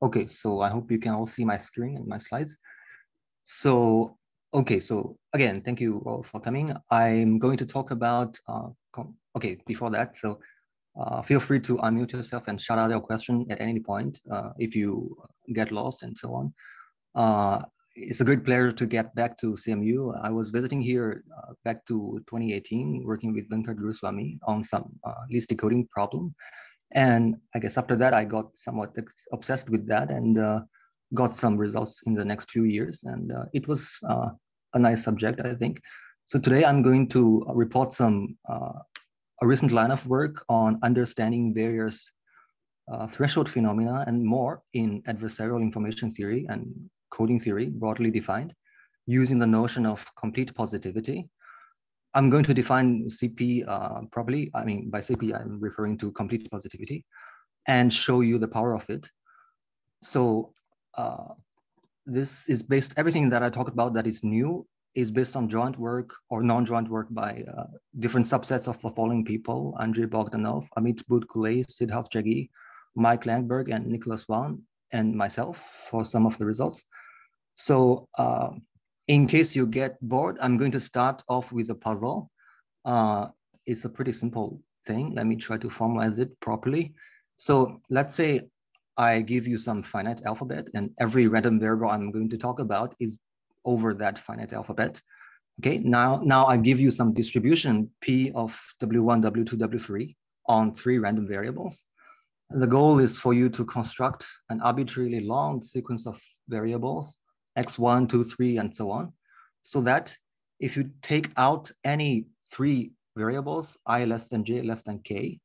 Okay, so I hope you can all see my screen and my slides. So, okay, so again, thank you all for coming. I'm going to talk about, uh, okay, before that, so uh, feel free to unmute yourself and shout out your question at any point uh, if you get lost and so on. Uh, it's a great pleasure to get back to CMU. I was visiting here uh, back to 2018, working with Venkat Guruswami on some uh, list decoding problem. And I guess after that, I got somewhat obsessed with that and uh, got some results in the next few years. And uh, it was uh, a nice subject, I think. So today I'm going to report some uh, a recent line of work on understanding various uh, threshold phenomena and more in adversarial information theory and coding theory, broadly defined, using the notion of complete positivity I'm going to define CP uh, properly. I mean, by CP, I'm referring to complete positivity and show you the power of it. So uh, this is based, everything that I talked about that is new is based on joint work or non-joint work by uh, different subsets of the following people, Andrej Bogdanov, Amit Budkuley, Sidharth Jaggi, Mike Langberg, and Nicholas Wan, and myself for some of the results. So uh, in case you get bored, I'm going to start off with a puzzle. Uh, it's a pretty simple thing. Let me try to formalize it properly. So let's say I give you some finite alphabet and every random variable I'm going to talk about is over that finite alphabet. Okay, now, now I give you some distribution P of W1, W2, W3 on three random variables. The goal is for you to construct an arbitrarily long sequence of variables x1, 2, 3, and so on. So that if you take out any three variables, i less than j less than k,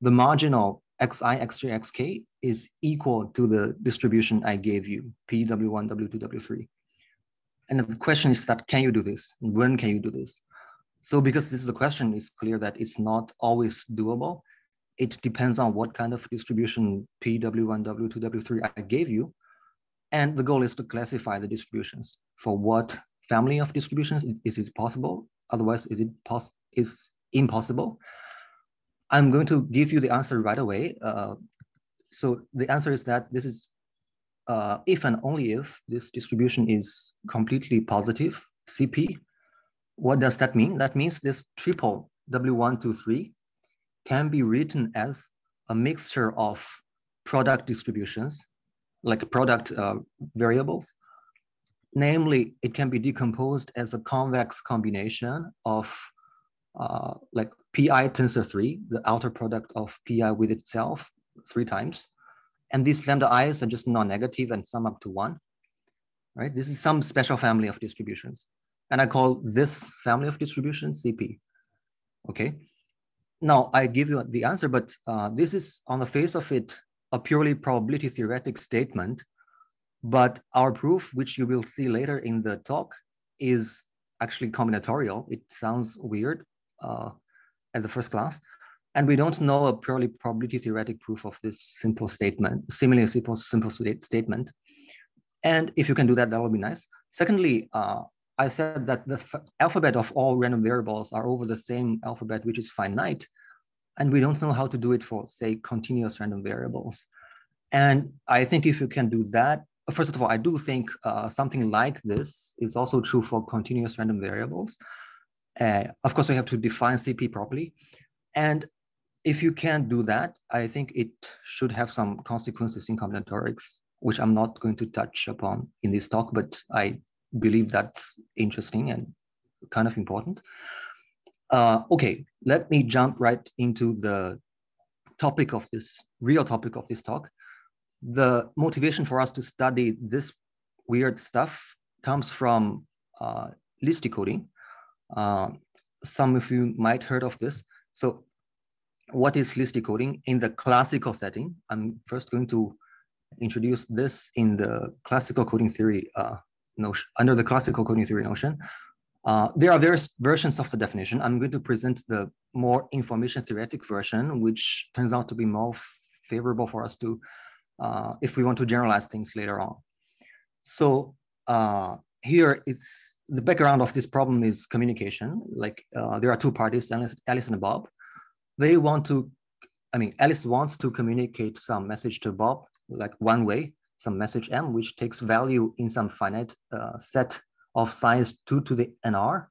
the marginal xi, xj, xk is equal to the distribution I gave you, p, w1, w2, w3. And the question is that, can you do this? When can you do this? So because this is a question, it's clear that it's not always doable. It depends on what kind of distribution p, w1, w2, w3 I gave you. And the goal is to classify the distributions for what family of distributions is it possible? Otherwise, is it pos is impossible? I'm going to give you the answer right away. Uh, so the answer is that this is uh, if and only if this distribution is completely positive, CP. What does that mean? That means this triple W1, 2, 3 can be written as a mixture of product distributions like product uh, variables. Namely, it can be decomposed as a convex combination of uh, like pi tensor 3, the outer product of pi with itself three times. And these lambda i's are just non-negative and sum up to one, right? This is some special family of distributions. And I call this family of distributions CP, okay? Now I give you the answer, but uh, this is on the face of it a purely probability theoretic statement, but our proof, which you will see later in the talk, is actually combinatorial. It sounds weird uh, at the first class. And we don't know a purely probability theoretic proof of this simple statement, similarly simple, simple statement. And if you can do that, that would be nice. Secondly, uh, I said that the alphabet of all random variables are over the same alphabet, which is finite and we don't know how to do it for, say, continuous random variables. And I think if you can do that, first of all, I do think uh, something like this is also true for continuous random variables. Uh, of course, we have to define CP properly. And if you can do that, I think it should have some consequences in combinatorics, which I'm not going to touch upon in this talk, but I believe that's interesting and kind of important. Uh, okay, let me jump right into the topic of this, real topic of this talk. The motivation for us to study this weird stuff comes from uh, list decoding. Uh, some of you might heard of this. So what is list decoding in the classical setting? I'm first going to introduce this in the classical coding theory uh, notion, under the classical coding theory notion. Uh, there are various versions of the definition. I'm going to present the more information theoretic version, which turns out to be more favorable for us to, uh, if we want to generalize things later on. So uh, here it's the background of this problem is communication. Like uh, there are two parties, Alice, Alice and Bob. They want to, I mean, Alice wants to communicate some message to Bob like one way, some message m, which takes value in some finite uh, set of size 2 to the nr.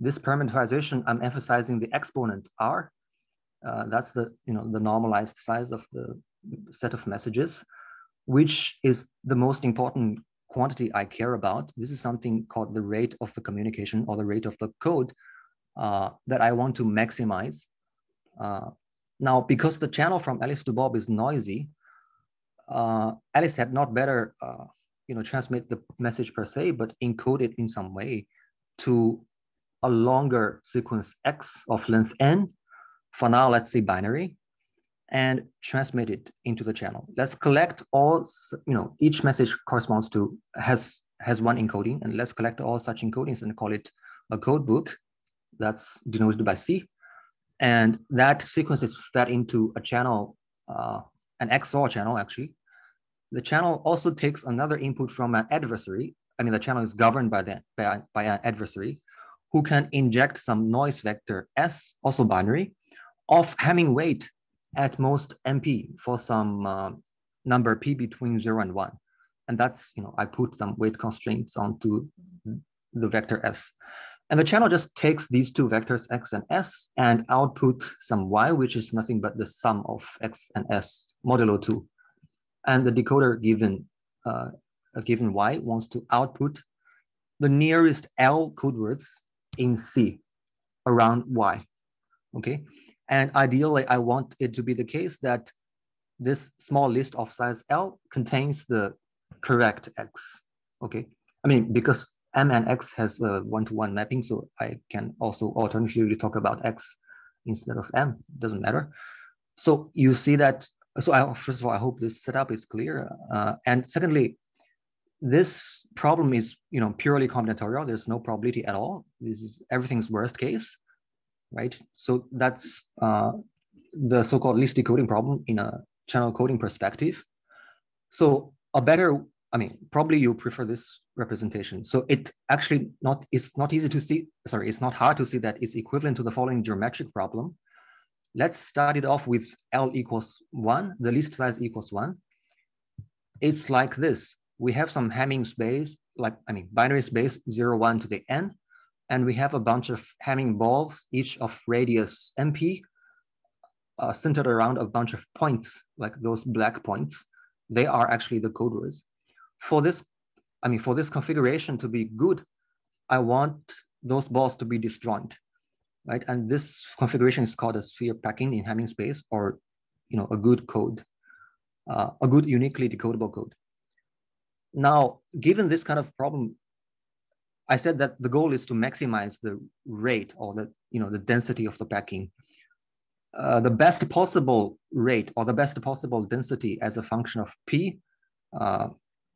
This parameterization, I'm emphasizing the exponent r. Uh, that's the, you know, the normalized size of the set of messages, which is the most important quantity I care about. This is something called the rate of the communication or the rate of the code uh, that I want to maximize. Uh, now, because the channel from Alice to Bob is noisy, uh, Alice had not better, uh, you know, transmit the message per se, but encode it in some way to a longer sequence X of length N. For now, let's say binary, and transmit it into the channel. Let's collect all, you know, each message corresponds to, has, has one encoding, and let's collect all such encodings and call it a code book that's denoted by C. And that sequence is fed into a channel, uh, an XOR channel actually. The channel also takes another input from an adversary. I mean, the channel is governed by, the, by, by an adversary who can inject some noise vector S, also binary, of Hamming weight at most MP for some uh, number P between zero and one. And that's, you know, I put some weight constraints onto the vector S. And the channel just takes these two vectors X and S and output some Y, which is nothing but the sum of X and S modulo two. And the decoder given, uh, given Y wants to output the nearest L code words in C around Y, okay? And ideally, I want it to be the case that this small list of size L contains the correct X, okay? I mean, because M and X has a one-to-one -one mapping, so I can also alternatively talk about X instead of M, doesn't matter. So you see that, so I, first of all, I hope this setup is clear. Uh, and secondly, this problem is you know purely combinatorial. There's no probability at all. This is everything's worst case right? So that's uh, the so-called list decoding problem in a channel coding perspective. So a better, I mean, probably you prefer this representation. So it actually not, it's not easy to see, sorry, it's not hard to see that it's equivalent to the following geometric problem. Let's start it off with L equals one, the list size equals one. It's like this. We have some Hamming space, like, I mean, binary space zero, one to the N. And we have a bunch of Hamming balls, each of radius MP, uh, centered around a bunch of points, like those black points. They are actually the code words. For this, I mean, for this configuration to be good, I want those balls to be disjoint, right? And this configuration is called a sphere packing in Hamming space, or you know, a good code, uh, a good uniquely decodable code. Now, given this kind of problem, I said that the goal is to maximize the rate or the, you know, the density of the packing. Uh, the best possible rate or the best possible density as a function of P uh,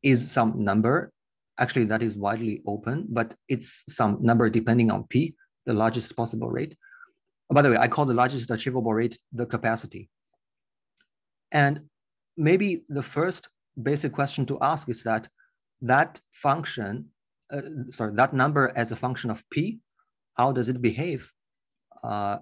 is some number. Actually, that is widely open, but it's some number depending on P, the largest possible rate. By the way, I call the largest achievable rate the capacity. And maybe the first basic question to ask is that that function uh, sorry, that number as a function of p, how does it behave? Uh,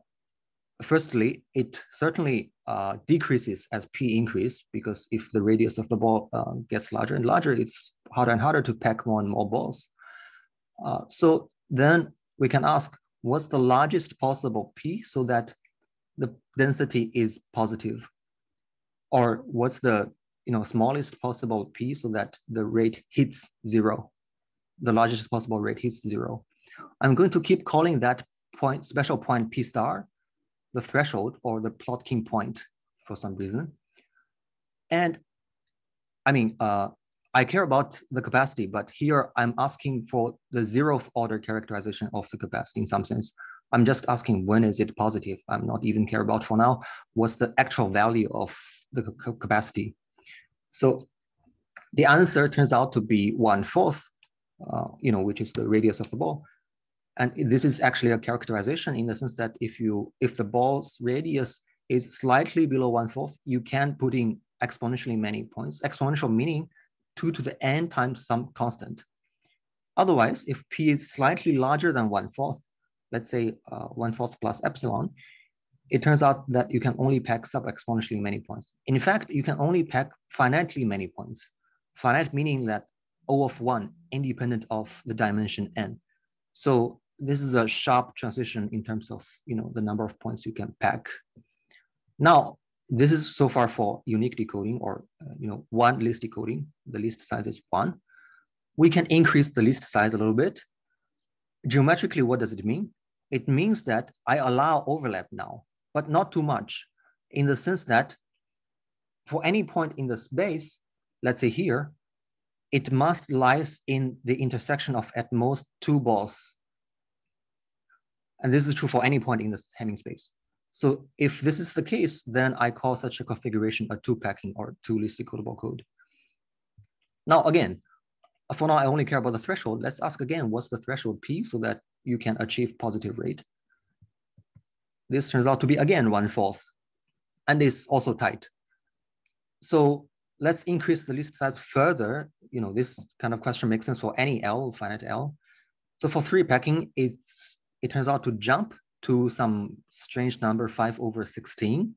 firstly, it certainly uh, decreases as p increase because if the radius of the ball uh, gets larger and larger, it's harder and harder to pack more and more balls. Uh, so then we can ask, what's the largest possible p so that the density is positive? Or what's the you know smallest possible p so that the rate hits zero? the largest possible rate hits zero. I'm going to keep calling that point, special point P star, the threshold or the Plotkin point for some reason. And I mean, uh, I care about the capacity, but here I'm asking for the zeroth order characterization of the capacity in some sense. I'm just asking when is it positive? I'm not even care about for now, what's the actual value of the capacity? So the answer turns out to be one fourth uh, you know, which is the radius of the ball. And this is actually a characterization in the sense that if you if the ball's radius is slightly below one fourth, you can put in exponentially many points. Exponential meaning two to the n times some constant. Otherwise, if p is slightly larger than one fourth, let's say uh, one fourth plus epsilon, it turns out that you can only pack sub-exponentially many points. In fact, you can only pack finitely many points. Finite meaning that O of one independent of the dimension n. So this is a sharp transition in terms of you know the number of points you can pack. Now, this is so far for unique decoding or uh, you know one list decoding. The list size is one. We can increase the list size a little bit. Geometrically, what does it mean? It means that I allow overlap now, but not too much, in the sense that for any point in the space, let's say here, it must lies in the intersection of at most two balls. And this is true for any point in the Hamming space. So if this is the case, then I call such a configuration a two packing or two list decodable code. Now, again, for now, I only care about the threshold. Let's ask again, what's the threshold P so that you can achieve positive rate? This turns out to be, again, one false, and it's also tight. So let's increase the list size further. You know, this kind of question makes sense for any L, finite L. So for three packing, it's it turns out to jump to some strange number five over 16.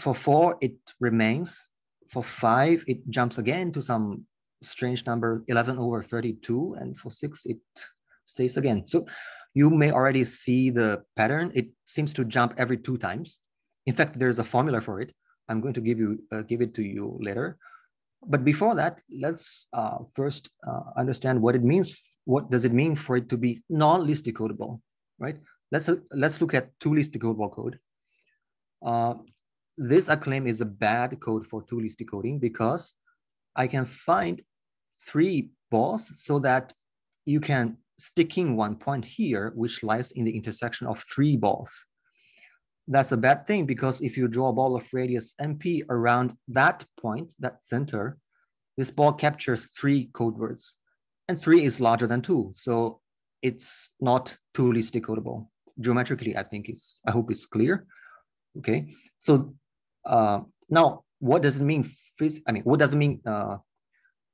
For four, it remains. For five, it jumps again to some strange number 11 over 32. And for six, it stays again. So you may already see the pattern. It seems to jump every two times. In fact, there's a formula for it. I'm going to give you uh, give it to you later. But before that, let's uh, first uh, understand what it means. What does it mean for it to be non-list decodable, right? Let's let's look at two list decodable code. Uh, this I claim is a bad code for two list decoding because I can find three balls so that you can sticking one point here, which lies in the intersection of three balls that's a bad thing because if you draw a ball of radius MP around that point, that center, this ball captures three code words and three is larger than two. So it's not two list decodable. Geometrically, I think it's, I hope it's clear. Okay, so uh, now what does it mean? I mean, what does it mean uh,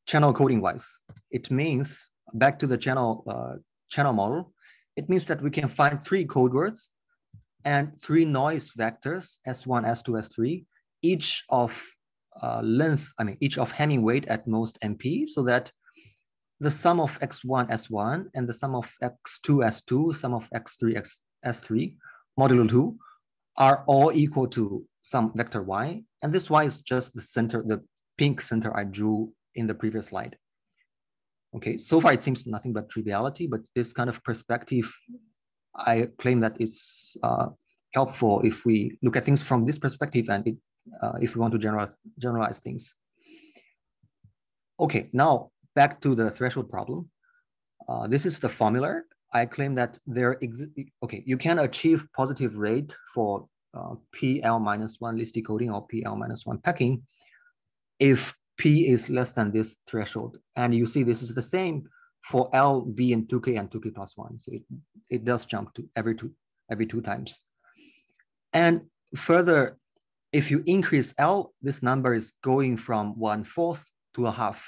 channel coding wise? It means back to the channel uh, channel model. It means that we can find three code words and three noise vectors, S1, S2, S3, each of uh, length, I mean, each of Hamming weight at most MP, so that the sum of x1, s1, and the sum of x2, s2, sum of x3, x, s3, modulo 2, are all equal to some vector y. And this y is just the center, the pink center I drew in the previous slide. Okay, so far it seems nothing but triviality, but this kind of perspective I claim that it's uh, helpful if we look at things from this perspective and it, uh, if we want to generalize, generalize things. Okay, now back to the threshold problem. Uh, this is the formula. I claim that there okay, you can achieve positive rate for uh, PL minus one list decoding or PL minus one packing if P is less than this threshold. And you see this is the same for L, B, and 2K and 2K plus one. So it, it does jump to every two, every two times. And further, if you increase L, this number is going from one fourth to a half,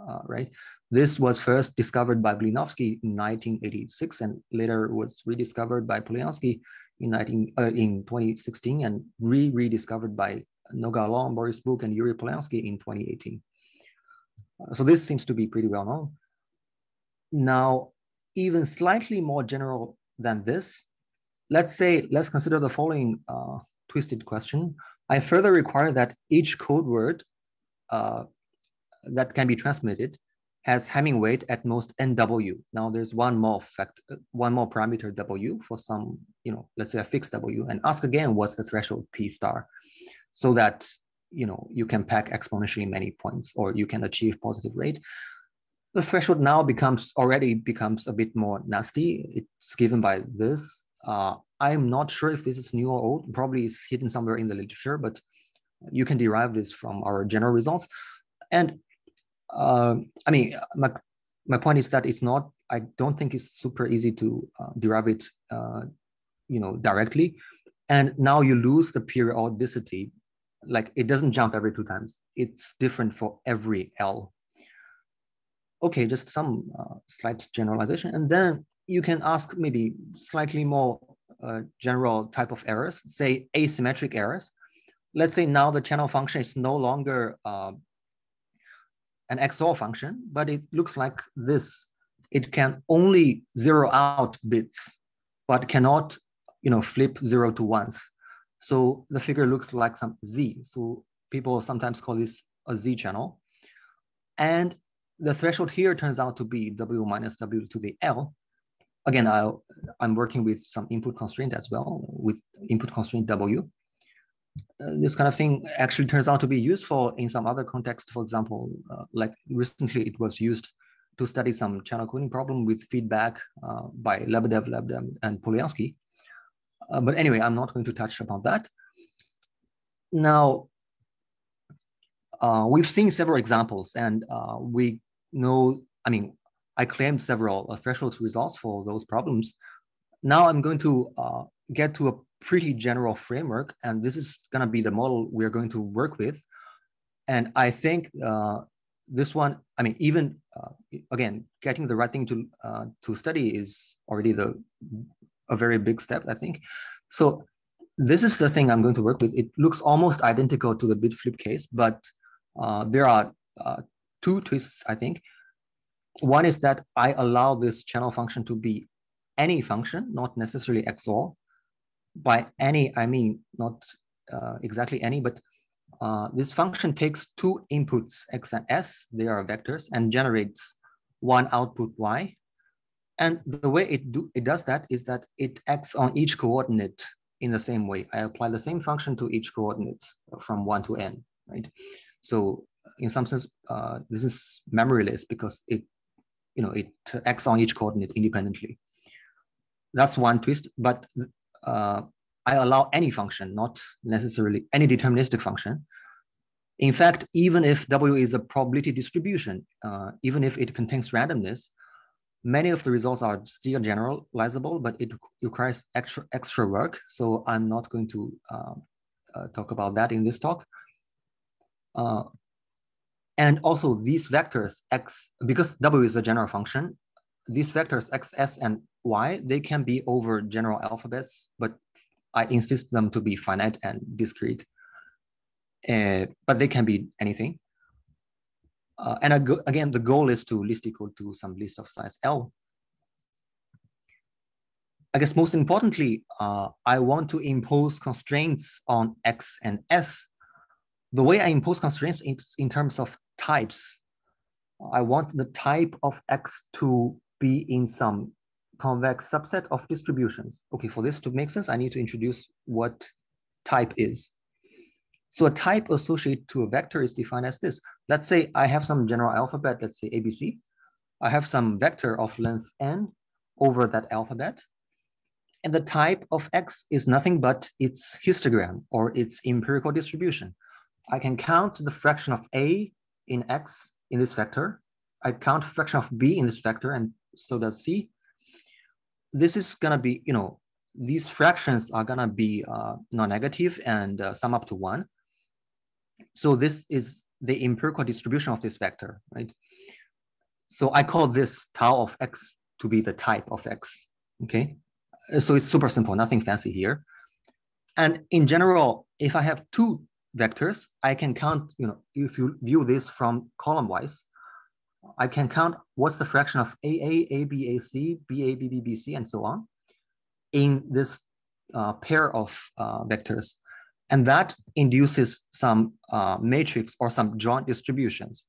uh, right? This was first discovered by Blinovsky in 1986 and later was rediscovered by Polyanskiy in, 19, uh, in 2016 and re-rediscovered by Noga Boris Bukh, and Yury Polyanskiy in 2018. Uh, so this seems to be pretty well known. Now, even slightly more general than this, let's say, let's consider the following uh, twisted question. I further require that each code word uh, that can be transmitted has Hamming weight at most NW. Now there's one more fact, one more parameter W for some, you know, let's say a fixed W and ask again, what's the threshold P star so that, you know, you can pack exponentially many points or you can achieve positive rate the threshold now becomes already becomes a bit more nasty. It's given by this. Uh, I'm not sure if this is new or old. Probably is hidden somewhere in the literature, but you can derive this from our general results. And uh, I mean, my, my point is that it's not, I don't think it's super easy to uh, derive it, uh, you know, directly. And now you lose the periodicity. Like it doesn't jump every two times. It's different for every L okay, just some uh, slight generalization. And then you can ask maybe slightly more uh, general type of errors, say asymmetric errors. Let's say now the channel function is no longer uh, an XOR function, but it looks like this. It can only zero out bits, but cannot you know, flip zero to ones. So the figure looks like some Z. So people sometimes call this a Z channel. And the threshold here turns out to be W minus W to the L. Again, i am working with some input constraint as well, with input constraint W. This kind of thing actually turns out to be useful in some other context. For example, uh, like recently it was used to study some channel coding problem with feedback uh, by Lebedev, Lebedev, and Polyanskiy. Uh, but anyway, I'm not going to touch upon that. Now, uh, we've seen several examples and uh, we know, I mean, I claimed several threshold results for those problems. Now I'm going to get to a pretty general framework and this is gonna be the model we're going to work with. And I think uh, this one, I mean, even again, getting the right thing to, to study is already the a very big step, I think. So this is the thing I'm going to work with. It looks almost identical to the bit flip case, but uh, there are uh, two twists, I think. One is that I allow this channel function to be any function, not necessarily XOR. By any, I mean not uh, exactly any, but uh, this function takes two inputs, x and s, they are vectors, and generates one output y and the way it, do, it does that is that it acts on each coordinate in the same way. I apply the same function to each coordinate from one to n, right? So in some sense, uh, this is memoryless because it, you know, it acts on each coordinate independently. That's one twist, but uh, I allow any function, not necessarily any deterministic function. In fact, even if W is a probability distribution, uh, even if it contains randomness, Many of the results are still generalizable, but it requires extra, extra work. So I'm not going to uh, uh, talk about that in this talk. Uh, and also these vectors x, because w is a general function, these vectors x, s, and y, they can be over general alphabets, but I insist them to be finite and discrete. Uh, but they can be anything. Uh, and again, the goal is to list equal to some list of size L. I guess most importantly, uh, I want to impose constraints on X and S. The way I impose constraints is in terms of types. I want the type of X to be in some convex subset of distributions. Okay, for this to make sense, I need to introduce what type is. So a type associated to a vector is defined as this. Let's say I have some general alphabet, let's say ABC. I have some vector of length n over that alphabet. And the type of x is nothing but its histogram or its empirical distribution. I can count the fraction of a in x in this vector. I count fraction of b in this vector and so does c. This is gonna be, you know, these fractions are gonna be uh, non-negative and uh, sum up to one. So this is the empirical distribution of this vector, right? So I call this tau of x to be the type of x, okay? So it's super simple, nothing fancy here. And in general, if I have two vectors, I can count, you know, if you view this from column wise, I can count what's the fraction of AA, AB, AC, BA, BB, BC, and so on in this uh, pair of uh, vectors. And that induces some uh, matrix or some joint distributions.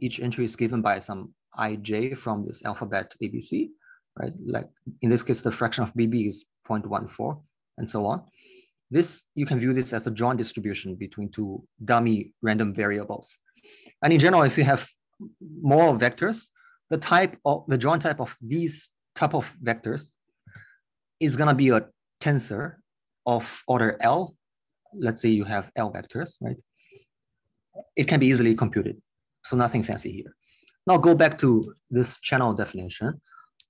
Each entry is given by some ij from this alphabet ABC, right? Like in this case, the fraction of BB is 0.14 and so on. This, you can view this as a joint distribution between two dummy random variables. And in general, if you have more vectors, the type of the joint type of these type of vectors is gonna be a tensor of order L let's say you have L vectors, right? It can be easily computed. So nothing fancy here. Now go back to this channel definition.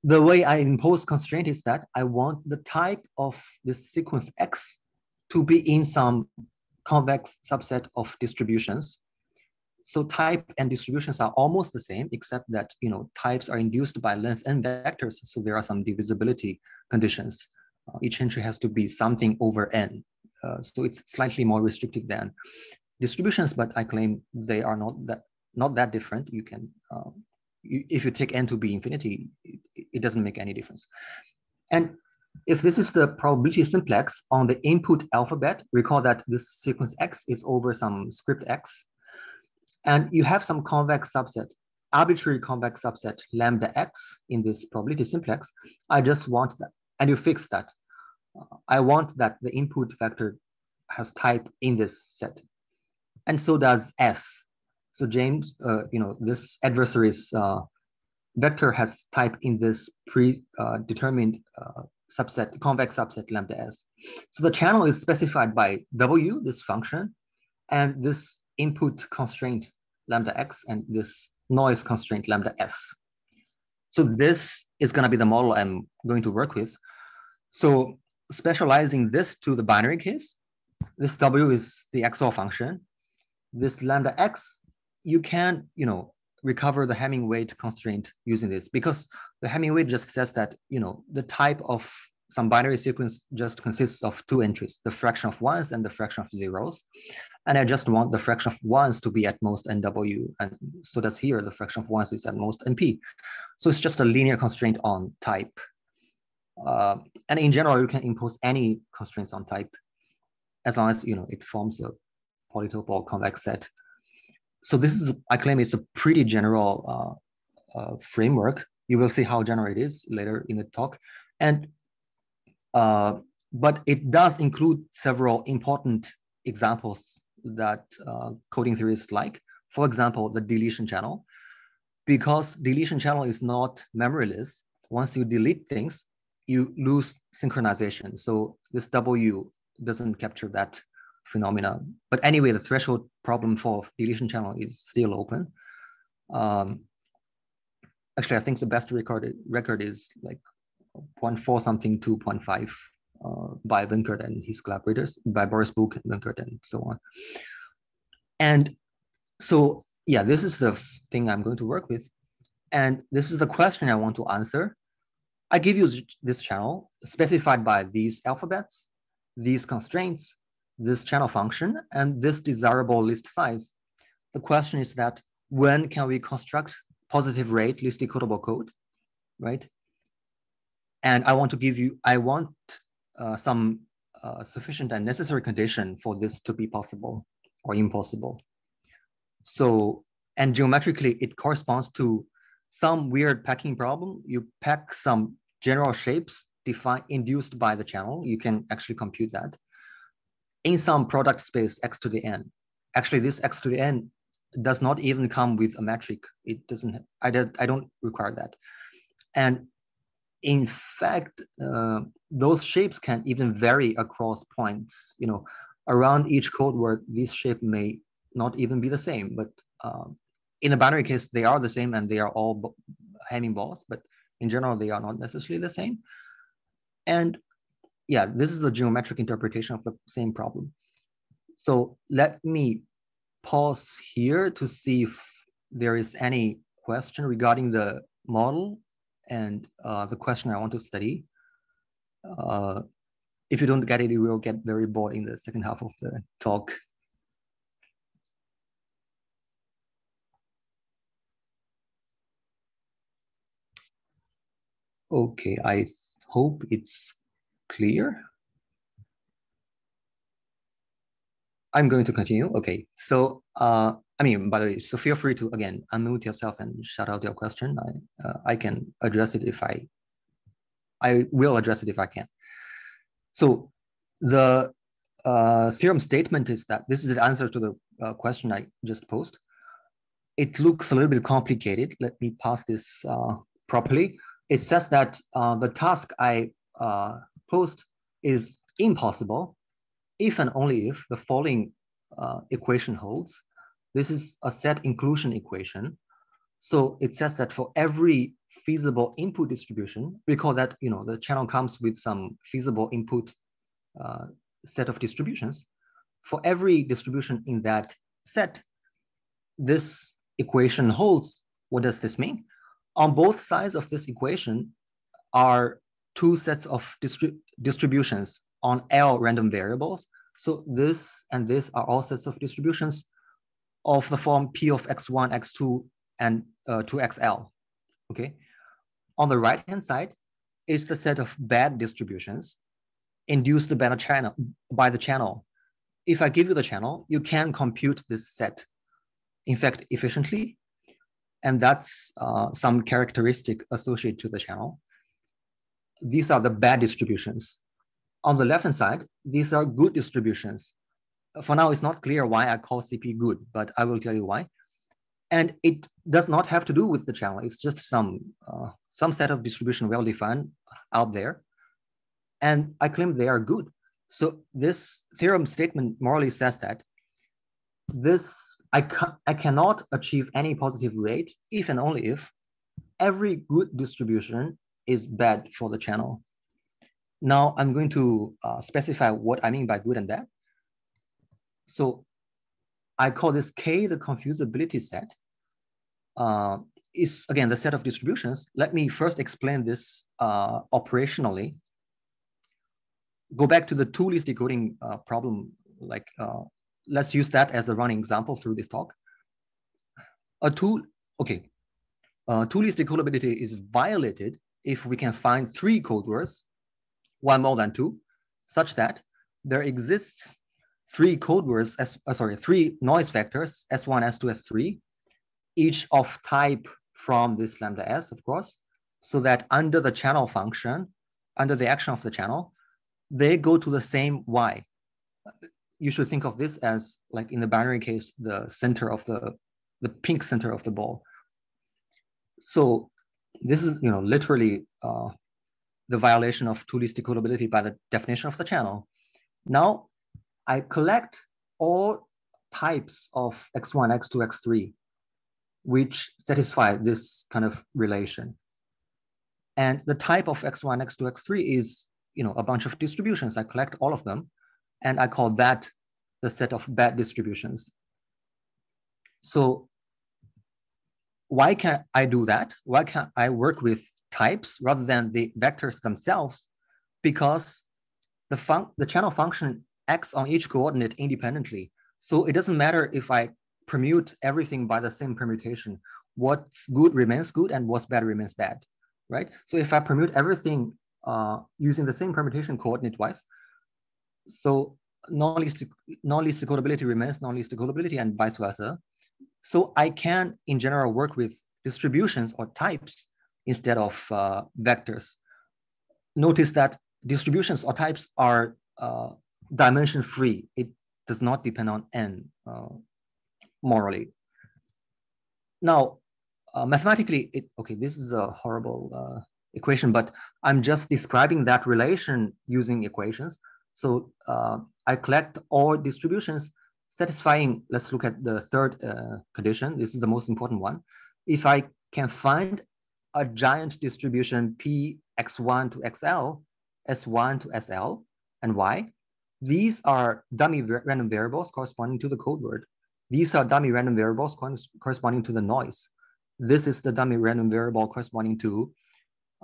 The way I impose constraint is that I want the type of this sequence X to be in some convex subset of distributions. So type and distributions are almost the same, except that you know types are induced by length n vectors, so there are some divisibility conditions Uh, each entry has to be something over n. Uh, so it's slightly more restrictive than distributions, but I claim they are not that not that different. You can, um, you, if you take n to be infinity, it, it doesn't make any difference. And if this is the probability simplex on the input alphabet, recall that this sequence x is over some script x, and you have some convex subset, arbitrary convex subset lambda x in this probability simplex, I just want that, and you fix that. Uh, I want that the input vector has type in this set, and so does s. So James, uh, you know, this adversary's uh, vector has type in this predetermined uh, subset, convex subset lambda s. So the channel is specified by w, this function, and this input constraint lambda x and this noise constraint lambda s. So this is going to be the model I'm going to work with. So specializing this to the binary case, this w is the XOR function. This lambda x, you can, you know, recover the Hamming weight constraint using this because the Hamming weight just says that, you know, the type of some binary sequence just consists of two entries, the fraction of ones and the fraction of zeros. And I just want the fraction of ones to be at most NW. And so that's here, the fraction of ones is at most NP. So it's just a linear constraint on type. Uh, and in general, you can impose any constraints on type as long as you know it forms a polytope or convex set. So this is, I claim it's a pretty general uh, uh, framework. You will see how general it is later in the talk. And uh, but it does include several important examples that uh, coding theorists like. For example, the deletion channel. Because deletion channel is not memoryless, once you delete things, you lose synchronization. So this W doesn't capture that phenomena. But anyway, the threshold problem for deletion channel is still open. Um, actually, I think the best record record is like 0.4 something 2.5 uh, by Venkat and his collaborators, by Boris Bukh, Venkat, and so on. And so, yeah, this is the thing I'm going to work with. And this is the question I want to answer. I give you this channel specified by these alphabets, these constraints, this channel function, and this desirable list size. The question is that when can we construct positive rate list decodable code, right? And I want to give you, I want uh, some uh, sufficient and necessary condition for this to be possible or impossible. So, and geometrically, it corresponds to some weird packing problem. You pack some general shapes defined induced by the channel. You can actually compute that in some product space x to the n. Actually, this x to the n does not even come with a metric. It doesn't, I, did, I don't require that. And in fact, uh, those shapes can even vary across points. You know, around each code word, this shape may not even be the same. But um, in the binary case, they are the same and they are all Hamming balls. But in general, they are not necessarily the same. And yeah, this is a geometric interpretation of the same problem. So let me pause here to see if there is any question regarding the model and uh, the question I want to study. Uh, if you don't get it, you will get very bored in the second half of the talk. Okay, I hope it's clear. I'm going to continue. Okay, so uh, I mean, by the way, so feel free to again unmute yourself and shout out your question. I uh, I can address it if I I will address it if I can. So the uh, theorem statement is that this is the answer to the uh, question I just posed. It looks a little bit complicated. Let me pass this uh, properly. It says that uh, the task I uh, posed is impossible if and only if the following equation holds. This is a set inclusion equation. So it says that for every feasible input distribution, recall that you know the channel comes with some feasible input uh, set of distributions. For every distribution in that set, this equation holds. What does this mean? On both sides of this equation are two sets of distri distributions on L random variables. So this and this are all sets of distributions of the form P of X1, X2, and uh, 2XL, okay? On the right-hand side is the set of bad distributions induced by the channel, by the channel. If I give you the channel, you can compute this set, in fact, efficiently. And that's uh, some characteristic associated to the channel. These are the bad distributions. On the left-hand side, these are good distributions. For now, it's not clear why I call CP good, but I will tell you why. And it does not have to do with the channel. It's just some, uh, some set of distribution well-defined out there. And I claim they are good. So this theorem statement morally says that this I, ca I cannot achieve any positive rate if and only if every good distribution is bad for the channel. Now I'm going to uh, specify what I mean by good and bad. So I call this K the confusability set. Uh, is again the set of distributions. Let me first explain this uh, operationally. Go back to the two list decoding uh, problem. Like uh, let's use that as a running example through this talk. A two okay, uh, two list decodability is violated if we can find three code words, one more than two, such that there exists three code words, as, uh, sorry, three noise vectors, S1, S2, S3, each of type from this lambda S, of course, so that under the channel function, under the action of the channel, they go to the same Y. You should think of this as like in the binary case, the center of the, the pink center of the ball. So this is, you know, literally uh, the violation of two-list decodability by the definition of the channel. Now I collect all types of x1, x2, x3, which satisfy this kind of relation. And the type of x1, x2, x3 is you know, a bunch of distributions. I collect all of them, and I call that the set of bad distributions. So why can I do that? Why can't I work with types rather than the vectors themselves? Because the, fun the channel function acts on each coordinate independently. So it doesn't matter if I permute everything by the same permutation. What's good remains good and what's bad remains bad, right? So if I permute everything uh, using the same permutation coordinate-wise, so non-least non-list decodability remains non-list decodability and vice versa. So I can, in general, work with distributions or types instead of uh, vectors. Notice that distributions or types are uh, dimension free. It does not depend on n uh, morally. Now, uh, mathematically, it okay. This is a horrible uh, equation, but I'm just describing that relation using equations. So uh, I collect all distributions satisfying. Let's look at the third uh, condition. This is the most important one. If I can find a joint distribution p x1 to xl, s1 to sl, and y, these are dummy random variables corresponding to the code word. These are dummy random variables corresponding to the noise. This is the dummy random variable corresponding to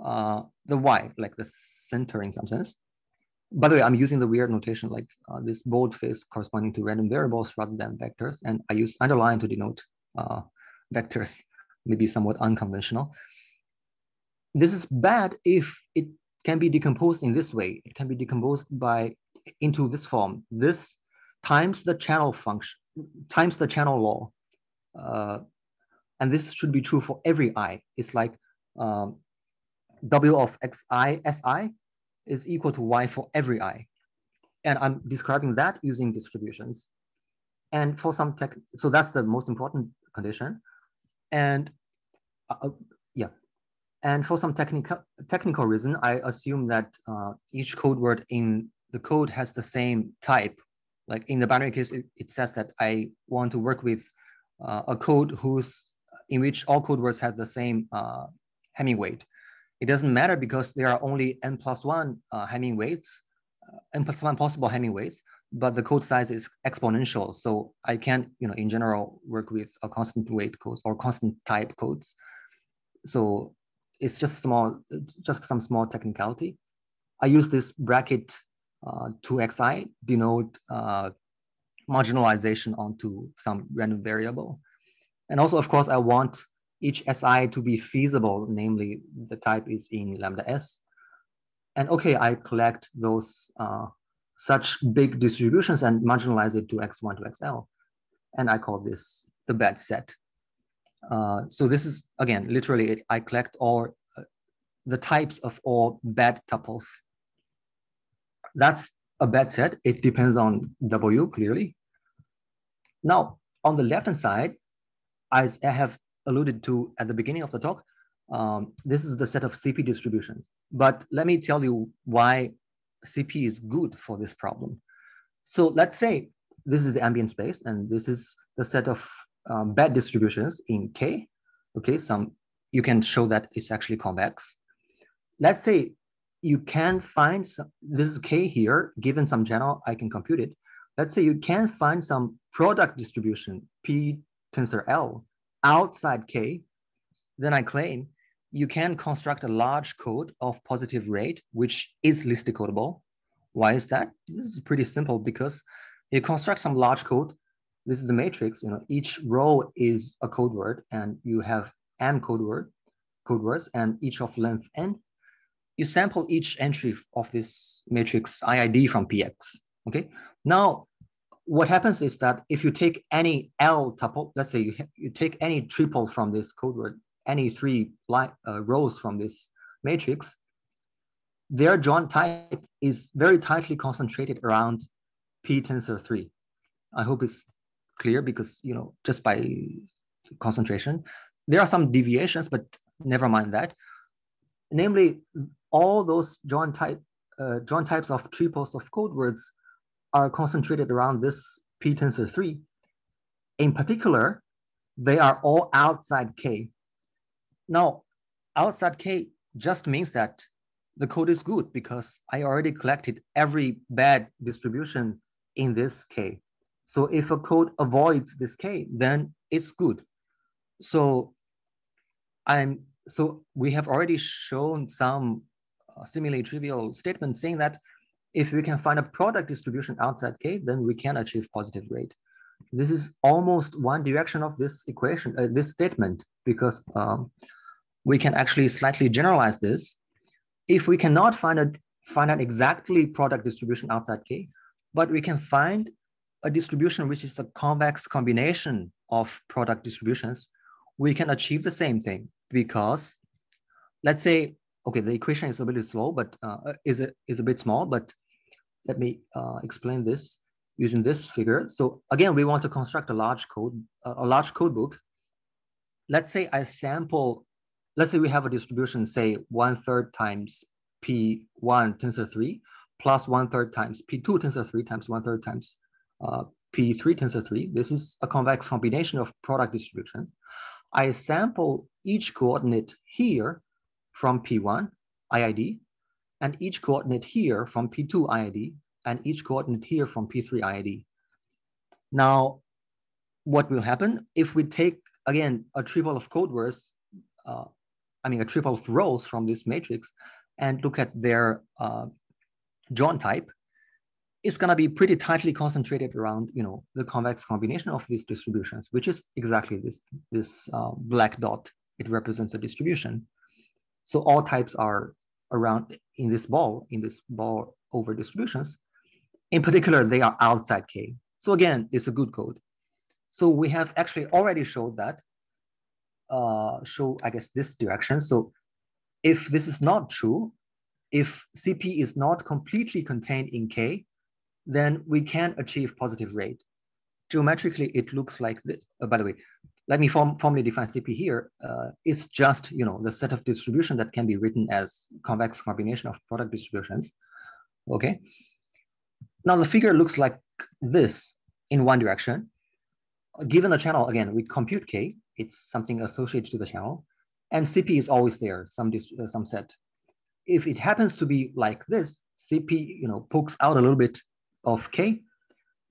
uh, the y, like the center in some sense. By the way, I'm using the weird notation like uh, this boldface corresponding to random variables rather than vectors. And I use underline to denote uh, vectors, maybe somewhat unconventional. This is bad if it can be decomposed in this way. It can be decomposed by into this form. This times the channel function, times the channel law. Uh, and this should be true for every i. It's like um, w of xi si is equal to y for every i. And I'm describing that using distributions. And for some tech, so that's the most important condition. And uh, uh yeah, and for some technical technical reason, I assume that uh, each code word in the code has the same type. Like in the binary case, it, it says that I want to work with uh, a code whose in which all code words have the same uh, Hamming weight. It doesn't matter because there are only n plus one uh, Hamming weights, uh, n plus one possible Hamming weights, but the code size is exponential. So I can, you know, in general, work with a constant weight codes or constant type codes. So it's just small, just some small technicality. I use this bracket 2xi denote uh, marginalization onto some random variable. And also, of course, I want each SI to be feasible, namely the type is in lambda S. And okay, I collect those uh, such big distributions and marginalize it to X1 to XL. And I call this the bad set. Uh, so this is, again, literally, it, I collect all uh, the types of all bad tuples. That's a bad set. It depends on W, clearly. Now, on the left-hand side, as I have alluded to at the beginning of the talk, um, this is the set of CP distributions. But let me tell you why CP is good for this problem. So let's say this is the ambient space, and this is the set of um, bad distributions in K. Okay, some you can show that it's actually convex. Let's say you can find some, this is K here, given some channel, I can compute it. Let's say you can find some product distribution, P tensor L, outside K, then I claim you can construct a large code of positive rate, which is list decodable. Why is that? This is pretty simple because you construct some large code. This is a matrix, you know, each row is a code word and you have m code word, code words and each of length n. You sample each entry of this matrix IID from PX, okay? Now, what happens is that if you take any L tuple, let's say you, you take any triple from this code word, any three uh, rows from this matrix, their joint type is very tightly concentrated around P tensor three. I hope it's clear because, you know, just by concentration, there are some deviations, but never mind that. Namely, all those joint type, uh, joint types of triples of code words are concentrated around this P tensor 3. In particular, they are all outside K. Now, outside K just means that the code is good because I already collected every bad distribution in this K. So if a code avoids this K, then it's good. So I'm so we have already shown some seemingly trivial statement saying that if we can find a product distribution outside K, then we can achieve positive rate. This is almost one direction of this equation, uh, this statement, because um, we can actually slightly generalize this. If we cannot find a find an exactly product distribution outside K, but we can find a distribution which is a convex combination of product distributions, we can achieve the same thing because let's say, okay, the equation is a bit slow, but uh, is, a, is a bit small, but let me uh, explain this using this figure. So again, we want to construct a large code, uh, a large code book. Let's say I sample, let's say we have a distribution, say one third times P1 tensor three plus one third times P2 tensor three times one third times uh, P3 tensor three. This is a convex combination of product distribution. I sample each coordinate here from P1 IID and each coordinate here from P2 IID, and each coordinate here from P3 IID. Now, what will happen if we take, again, a triple of code words, uh, I mean, a triple of rows from this matrix and look at their uh, joint type, it's gonna be pretty tightly concentrated around, you know, the convex combination of these distributions, which is exactly this, this uh, black dot. It represents a distribution. So all types are around in this ball, in this ball over distributions. In particular, they are outside K. So again, it's a good code. So we have actually already showed that, uh, show, I guess, this direction. So if this is not true, if CP is not completely contained in K, then we can achieve positive rate. Geometrically, it looks like this. Uh, by the way, let me form, formally define CP here. Uh, it's just you know the set of distribution that can be written as convex combination of product distributions. Okay. Now the figure looks like this in one direction. Given a channel, again, we compute K, it's something associated to the channel, and CP is always there, some, uh, some set. If it happens to be like this, CP you know, pokes out a little bit of K,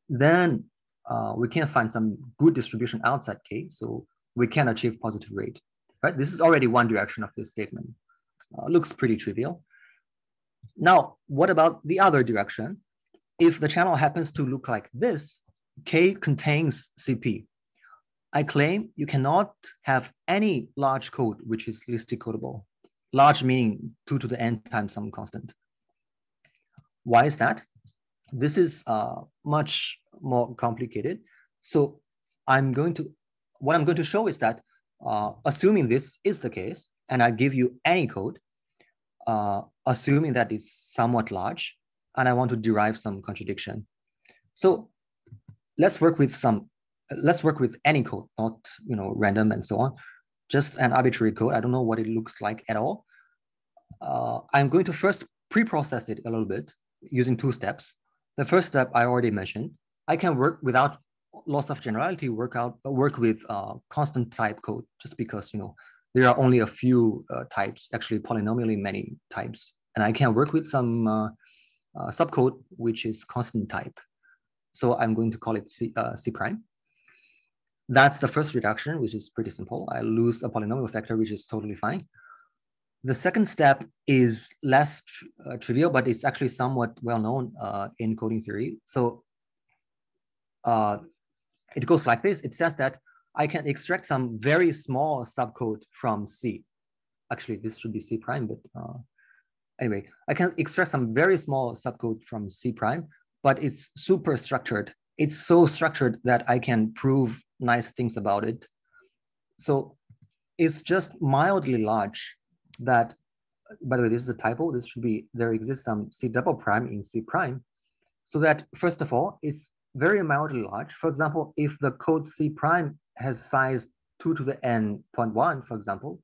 then uh, we can find some good distribution outside K, so we can achieve positive rate, right? This is already one direction of this statement. Uh, looks pretty trivial. Now, what about the other direction? If the channel happens to look like this, K contains CP. I claim you cannot have any large code which is list decodable. Large meaning two to the n times some constant. Why is that? This is uh, much more complicated. So I'm going to, what I'm going to show is that uh, assuming this is the case, and I give you any code, uh, assuming that it's somewhat large, and I want to derive some contradiction. So let's work with some, let's work with any code, not you know random and so on, just an arbitrary code. I don't know what it looks like at all. Uh, I'm going to first pre-process it a little bit using two steps. The first step I already mentioned. I can work without loss of generality, work out work with uh, constant type code just because you know there are only a few uh, types, actually polynomially many types. And I can work with some uh, uh, subcode, which is constant type. So I'm going to call it C, uh, C prime. That's the first reduction, which is pretty simple. I lose a polynomial factor, which is totally fine. The second step is less tr uh, trivial, but it's actually somewhat well known uh, in coding theory. So it goes like this. It says that I can extract some very small subcode from C. Actually, this should be C prime, but uh, anyway, I can extract some very small subcode from C prime, but it's super structured. It's so structured that I can prove nice things about it. So it's just mildly large that, by the way, this is a typo. This should be, there exists some C double prime in C prime. So that first of all, it's very mildly large. For example, if the code C prime has size 2 to the n point 1, for example,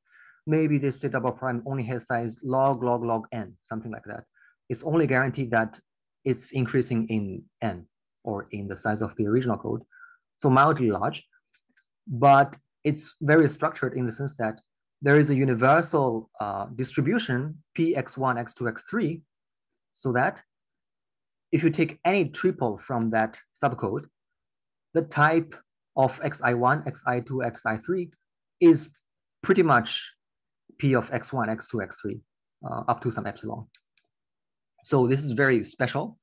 maybe this C double prime only has size log, log, log n, something like that. It's only guaranteed that it's increasing in n or in the size of the original code. So mildly large, but it's very structured in the sense that there is a universal uh, distribution px1, x2, x3, so that if you take any triple from that subcode, the type of xi1, xi2, xi3 is pretty much p of x1, x2, x3 uh, up to some epsilon. So this is very special.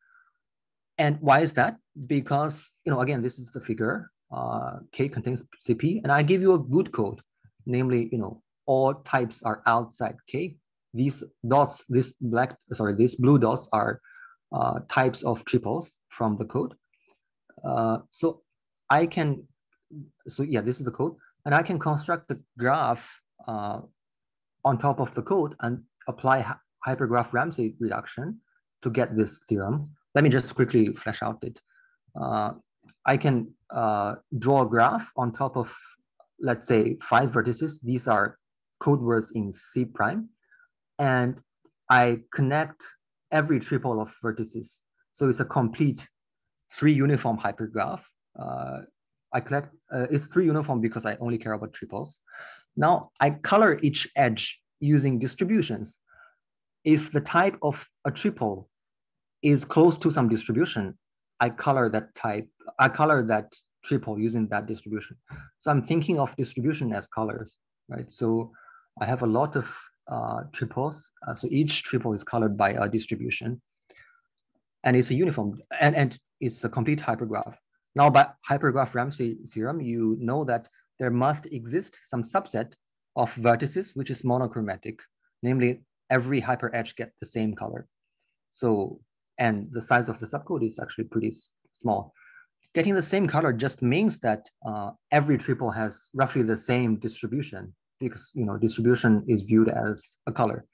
And why is that? Because, you know, again, this is the figure, uh, K contains CP, and I give you a good code, namely, you know, all types are outside K. These dots, this black, sorry, these blue dots are uh, types of triples from the code. Uh, so I can so yeah, this is the code. And I can construct the graph uh, on top of the code and apply hypergraph Ramsey reduction to get this theorem. Let me just quickly flesh out it. Uh, I can uh, draw a graph on top of, let's say, five vertices. These are code words in C prime. And I connect every triple of vertices. So it's a complete three uniform hypergraph. Uh, I collect, uh, it's three uniform because I only care about triples. Now I color each edge using distributions. If the type of a triple is close to some distribution, I color that type, I color that triple using that distribution. So I'm thinking of distribution as colors, right? So I have a lot of uh, triples. Uh, so each triple is colored by a distribution and it's a uniform and, and it's a complete hypergraph. Now, by hypergraph Ramsey theorem, you know that there must exist some subset of vertices which is monochromatic, namely every hyper edge gets the same color. So, and the size of the subcode is actually pretty small. Getting the same color just means that uh, every triple has roughly the same distribution because you know distribution is viewed as a color.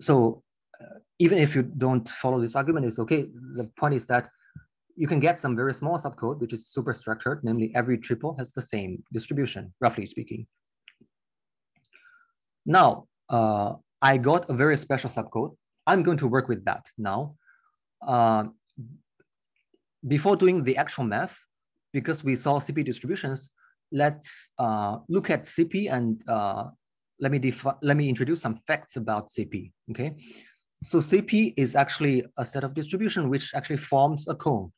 So uh, even if you don't follow this argument, it's okay. The point is that you can get some very small subcode, which is super structured, namely every triple has the same distribution, roughly speaking. Now, uh, I got a very special subcode. I'm going to work with that now. Uh, before doing the actual math, because we saw CP distributions, let's uh, look at CP and uh, let me let me introduce some facts about CP. Okay, so CP is actually a set of distribution which actually forms a cone.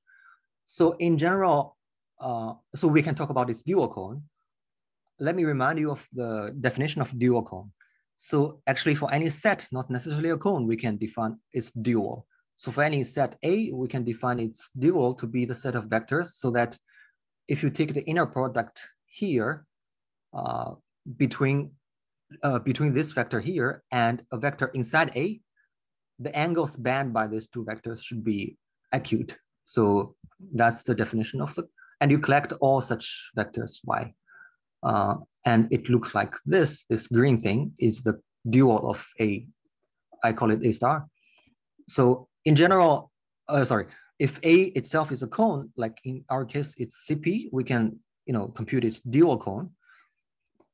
So in general, uh, so we can talk about this dual cone. Let me remind you of the definition of dual cone. So actually for any set, not necessarily a cone, we can define its dual. So for any set A, we can define its dual to be the set of vectors so that if you take the inner product here uh, between, uh, between this vector here and a vector inside A, the angles spanned by these two vectors should be acute. So that's the definition of the, and you collect all such vectors Y. Uh, and it looks like this, this green thing is the dual of A, I call it A star. So in general, uh, sorry, if A itself is a cone, like in our case, it's CP, we can you know compute its dual cone.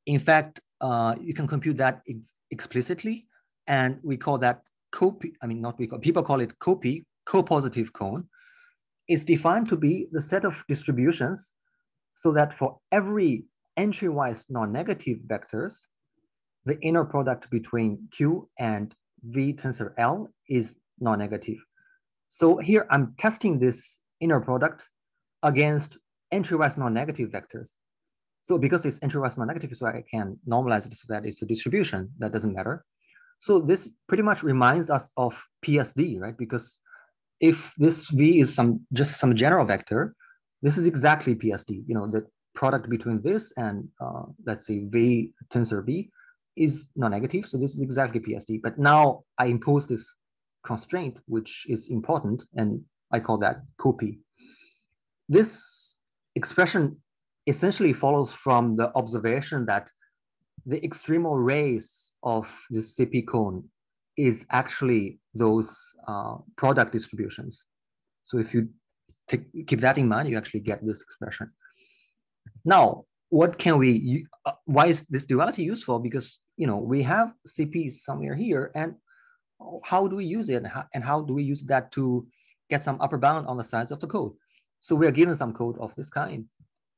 In fact, uh, you can compute that ex explicitly, and we call that co-P. I mean, not we call people call it co-P, copositive cone. It's defined to be the set of distributions so that for every entry-wise non-negative vectors, the inner product between Q and V tensor L is non-negative. So here I'm testing this inner product against entry-wise non-negative vectors. So because it's entry-wise non-negative, so I can normalize it so that it's a distribution, that doesn't matter. So this pretty much reminds us of PSD, right? Because if this V is some just some general vector, this is exactly PSD. You know, the product between this and uh, let's say V tensor V is non-negative. So this is exactly PSD. But now I impose this constraint, which is important, and I call that co-P. This expression essentially follows from the observation that the extremal rays of the CP cone is actually those uh, product distributions. So if you take, keep that in mind, you actually get this expression. Now, what can we, uh, why is this duality useful? Because, you know, we have CP somewhere here and how do we use it and how, and how do we use that to get some upper bound on the sides of the code? So we are given some code of this kind.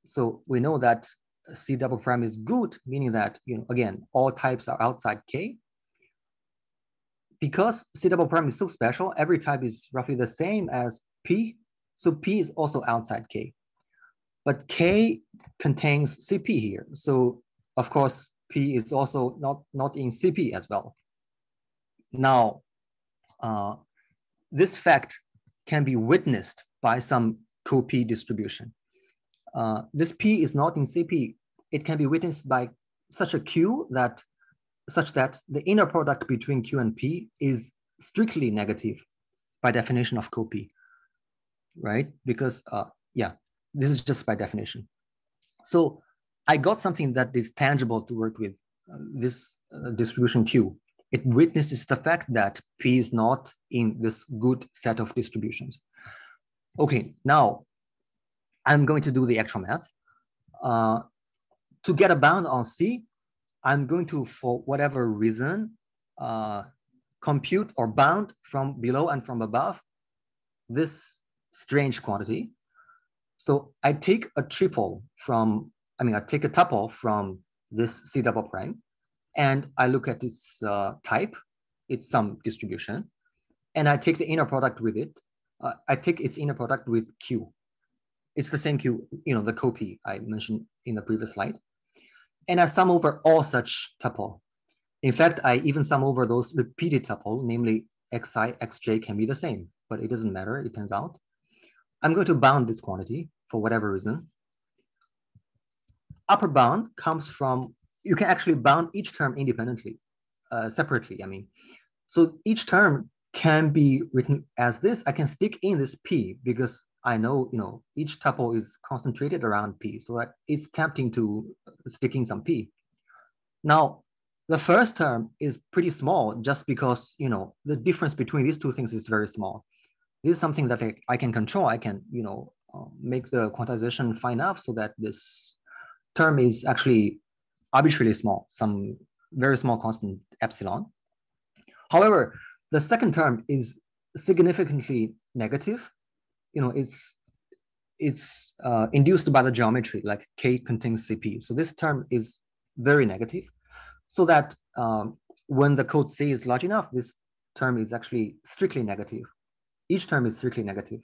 So we know that C double prime is good, meaning that, you know, again, all types are outside K. Because C double prime is so special, every type is roughly the same as P. So P is also outside K. But K contains CP here. So of course, P is also not, not in CP as well. Now, uh, this fact can be witnessed by some co-P distribution. Uh, this P is not in CP. It can be witnessed by such a Q that such that the inner product between Q and P is strictly negative by definition of co-P, right? Because uh, yeah, this is just by definition. So I got something that is tangible to work with, uh, this uh, distribution Q it witnesses the fact that P is not in this good set of distributions. Okay, now I'm going to do the actual math. Uh, to get a bound on C, I'm going to, for whatever reason, uh, compute or bound from below and from above this strange quantity. So I take a triple from, I mean, I take a tuple from this C double prime and I look at its uh, type, it's some distribution, and I take the inner product with it. Uh, I take its inner product with Q. It's the same Q, you know, the co-P I mentioned in the previous slide. And I sum over all such tuple. In fact, I even sum over those repeated tuple, namely xi, xj can be the same, but it doesn't matter, it turns out. I'm going to bound this quantity for whatever reason. Upper bound comes from you can actually bound each term independently, uh, separately, I mean. So each term can be written as this. I can stick in this P because I know, you know, each tuple is concentrated around P. So it's tempting to stick in some P. Now, the first term is pretty small just because, you know, the difference between these two things is very small. This is something that I, I can control. I can, you know, uh, make the quantization fine enough so that this term is actually arbitrarily small, some very small constant epsilon. However, the second term is significantly negative. You know, it's it's uh, induced by the geometry, like K contains CP. So this term is very negative, so that um, when the code C is large enough, this term is actually strictly negative. Each term is strictly negative.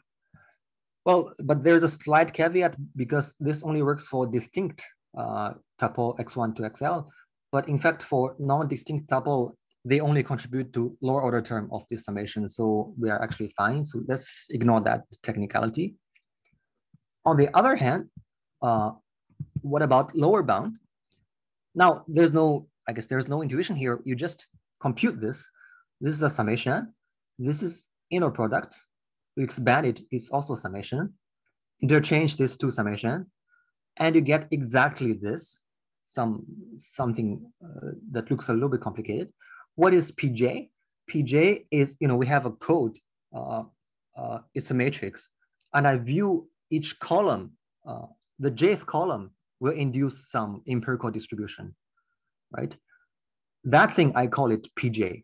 Well, but there's a slight caveat because this only works for distinct uh, tuple x1 to xl. But in fact, for non-distinct tuple, they only contribute to lower order term of this summation. So we are actually fine. So let's ignore that technicality. On the other hand, uh, what about lower bound? Now there's no, I guess there's no intuition here. You just compute this. This is a summation. This is inner product. You expand it, it's also summation. Interchange these two summation, and you get exactly this, some something uh, that looks a little bit complicated. What is PJ? PJ is, you know, we have a code, uh, uh, it's a matrix, and I view each column, uh, the jth column will induce some empirical distribution, right? That thing, I call it PJ.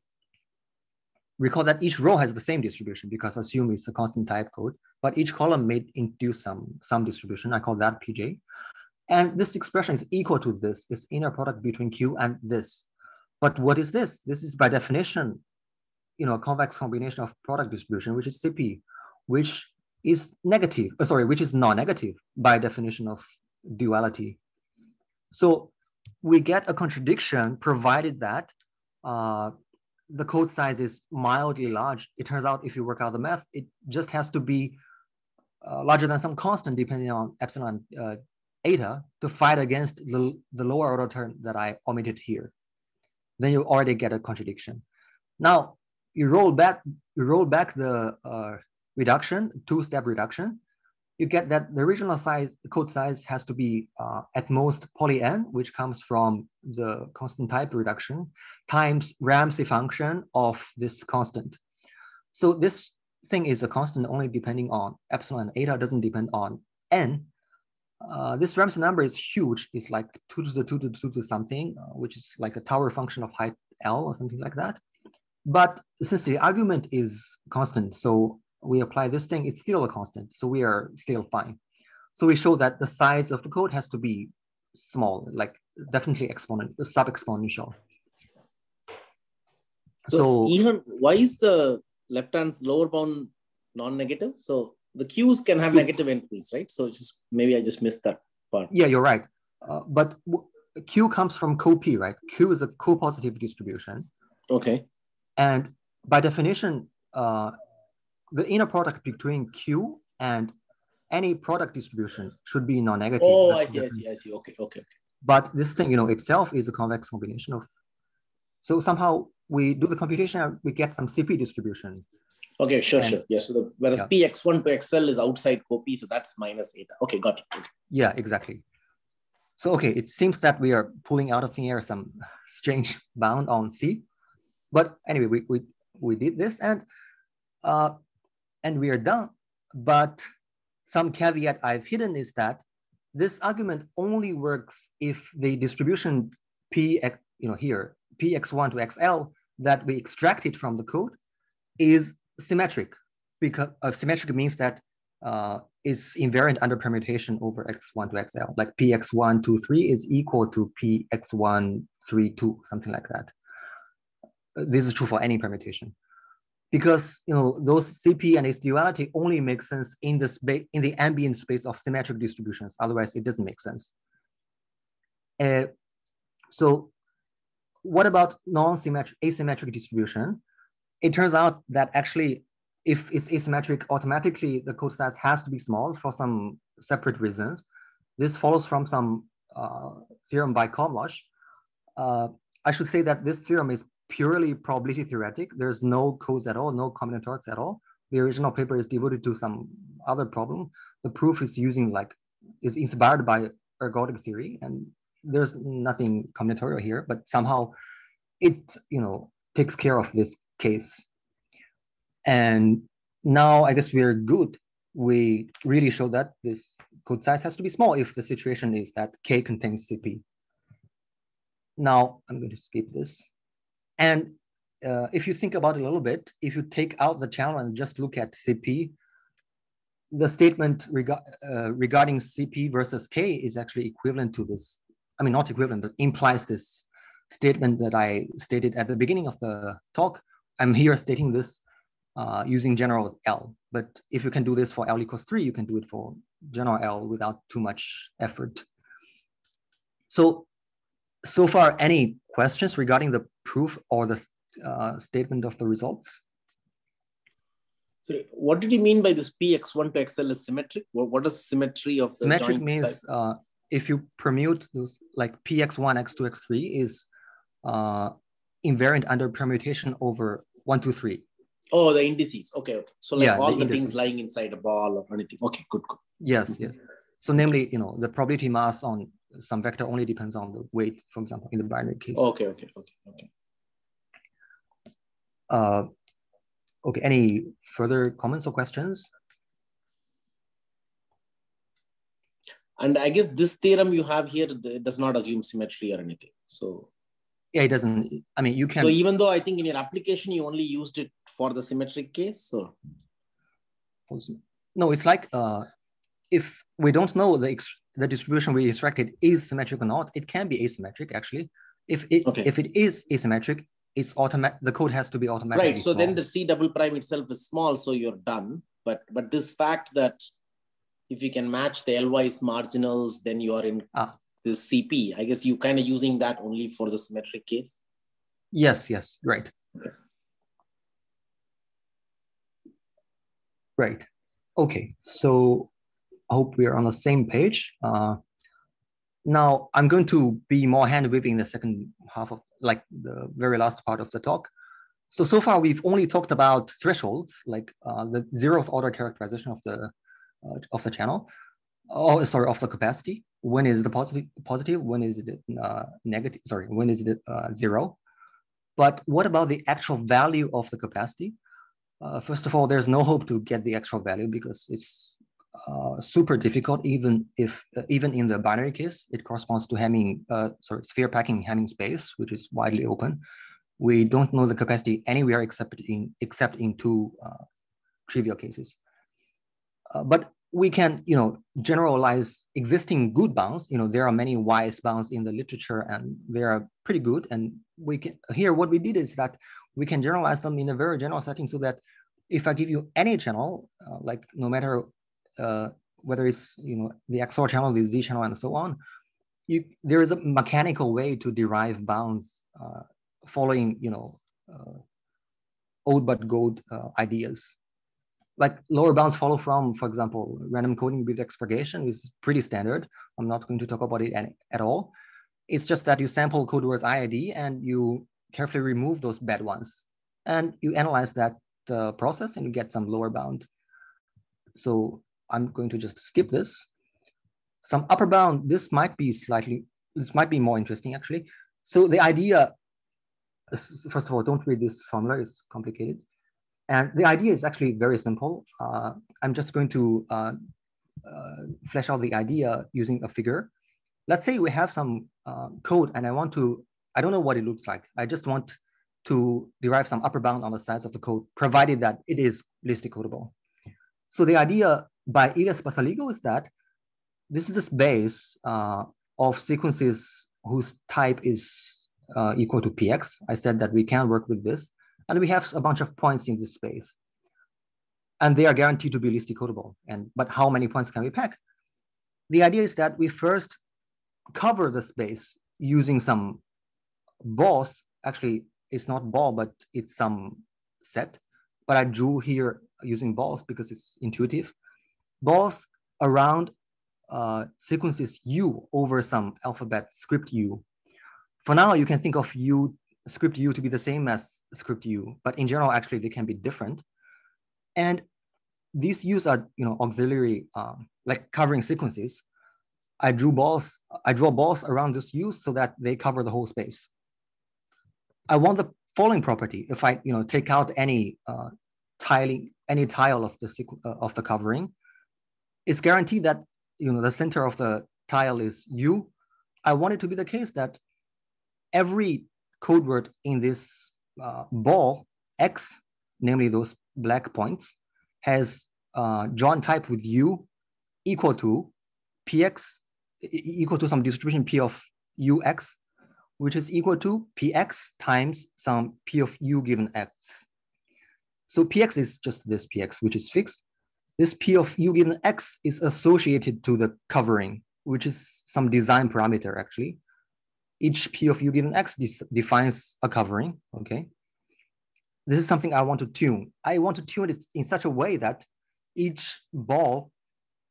Recall that each row has the same distribution because assume it's a constant type code, but each column may induce some, some distribution. I call that PJ. And this expression is equal to this, this inner product between Q and this. But what is this? This is by definition, you know, a convex combination of product distribution, which is CP, which is negative, uh, sorry, which is non-negative by definition of duality. So we get a contradiction provided that uh, the code size is mildly large. It turns out if you work out the math, it just has to be uh, larger than some constant depending on epsilon uh, eta to fight against the, the lower order term that I omitted here. Then you already get a contradiction. Now you roll back, you roll back the uh, reduction, two-step reduction, you get that the original size, the code size has to be uh, at most poly n, which comes from the constant type reduction, times Ramsey function of this constant. So this thing is a constant only depending on epsilon and eta doesn't depend on n. Uh, this Ramsey number is huge. It's like two to the two to the two to something, uh, which is like a tower function of height L or something like that. But since the argument is constant, so we apply this thing, it's still a constant. So we are still fine. So we show that the size of the code has to be small, like definitely exponent, sub-exponential. So, so even why is the left hand's lower bound non-negative? So the Q's can have negative entries, right? So just maybe I just missed that part. Yeah, you're right. Uh, but Q comes from co-P, right? Q is a co-positive distribution. Okay. And by definition, uh, the inner product between Q and any product distribution should be non-negative. Oh, That's I see, I see, I see. Okay, okay, okay. But this thing, you know, itself is a convex combination of. So somehow we do the computation we get some CP distribution. Okay, sure, and, sure. Yeah. So the, whereas yeah. px1 to xl is outside co-P, so that's minus eta. Okay, got it. Okay. Yeah, exactly. So okay, it seems that we are pulling out of thin air some strange bound on C, but anyway, we we we did this and uh, and we are done. But some caveat I've hidden is that this argument only works if the distribution p, you know, here, px1 to xl that we extracted from the code is symmetric because uh, symmetric means that uh, it's invariant under permutation over x1 to xl, like px1 to 3 is equal to px1 3 2, something like that. Uh, this is true for any permutation because you know those CP and its duality only make sense in the space in the ambient space of symmetric distributions. Otherwise, it doesn't make sense. Uh, so, what about non-symmetric asymmetric distribution? It turns out that actually, if it's asymmetric, automatically the code size has to be small for some separate reasons. This follows from some uh, theorem by Komlós. Uh, I should say that this theorem is purely probability theoretic. There's no codes at all, no combinatorics at all. The original paper is devoted to some other problem. The proof is using like, is inspired by ergodic theory and there's nothing combinatorial here, but somehow it, you know, takes care of this case. And now I guess we're good. We really show that this code size has to be small if the situation is that K contains CP. Now I'm going to skip this. And uh, if you think about it a little bit, if you take out the channel and just look at CP, the statement reg uh, regarding CP versus K is actually equivalent to this. I mean, not equivalent, but implies this statement that I stated at the beginning of the talk. I'm here stating this uh, using general L. But if you can do this for L equals three, you can do it for general L without too much effort. So so far, any questions regarding the proof or the uh, statement of the results? So what did you mean by this px1 to xl is symmetric? What, what is symmetry of the Symmetric means uh, if you permute those like px1, x2, x3 is uh, invariant under permutation over one, two, three. Oh, the indices. Okay, okay. So like Yeah, all the the, things lying inside a ball or anything. Okay, good, good. Yes, yes. So namely, you know, the probability mass on some vector only depends on the weight, for example, in the binary case. Okay, okay, okay, okay. Uh, okay, any further comments or questions? And I guess this theorem you have here does not assume symmetry or anything. So, Yeah, it doesn't, I mean, you can, so even though I think in your application you only used it for the symmetric case, so no, it's like uh, if we don't know the, ex- the distribution we extracted is symmetric or not, it can be asymmetric actually. If it, Okay. if it is asymmetric, it's automatic, the code has to be automatic right. So then the C double prime itself is small, so you're done. But but this fact that if you can match the L-wise marginals, then you are in Ah. This CP. I guess you kind of using that only for the symmetric case. Yes, yes, right. Okay. Right. Okay, so I hope we are on the same page. Uh, now I'm going to be more hand waving in the second half of like the very last part of the talk. So, so far we've only talked about thresholds, like uh, the zeroth order characterization of the uh, of the channel. Oh, sorry, of the capacity. When is the positive? Positive. When is it uh, negative? Sorry, when is it uh, zero? But what about the actual value of the capacity? Uh, first of all, there's no hope to get the actual value because it's uh, super difficult. Even if uh, even in the binary case, it corresponds to Hamming, uh, sorry, sphere packing Hamming space, which is widely open. We don't know the capacity anywhere except in except in two trivial cases. But we can, you know, generalize existing good bounds. You know, there are many wise bounds in the literature, and they are pretty good. And we can here what we did is that we can generalize them in a very general setting so that if I give you any channel, uh, like no matter uh, whether it's you know the XOR channel, the Z channel, and so on, you there is a mechanical way to derive bounds uh, following you know uh, old but gold uh, ideas. Like lower bounds follow from, for example, random coding with expurgation which is pretty standard. I'm not going to talk about it any, at all. It's just that you sample code words IID and you carefully remove those bad ones. And you analyze that uh, process and you get some lower bound. So I'm going to just skip this. Some upper bound, this might be slightly, this might be more interesting actually. So the idea, first of all, don't read this formula, it's complicated. And the idea is actually very simple. Uh, I'm just going to uh, uh, flesh out the idea using a figure. Let's say we have some uh, code and I want to, I don't know what it looks like. I just want to derive some upper bound on the size of the code, provided that it is list decodable. So the idea by Elias Bassalygo is that this is the space uh, of sequences whose type is uh, equal to px. I said that we can work with this. And we have a bunch of points in this space. And they are guaranteed to be list decodable. And but how many points can we pack? The idea is that we first cover the space using some balls. Actually, it's not ball, but it's some set. But I drew here using balls because it's intuitive. Balls around uh, sequences u over some alphabet script u. For now, you can think of u script u to be the same as script u, but in general, actually, they can be different. And these u's are, you know, auxiliary, um, like covering sequences. I drew balls, I draw balls around this u so that they cover the whole space. I want the following property. If I, you know, take out any uh, tiling, any tile of the uh, of the covering, it's guaranteed that, you know, the center of the tile is u. I want it to be the case that every code word in this uh, ball x, namely those black points, has uh, joint type with u equal to px equal to some distribution p of ux, which is equal to px times some p of u given x. So px is just this px, which is fixed. This p of u given x is associated to the covering, which is some design parameter actually. Each P of u given X defines a covering, okay? This is something I want to tune. I want to tune it in such a way that each ball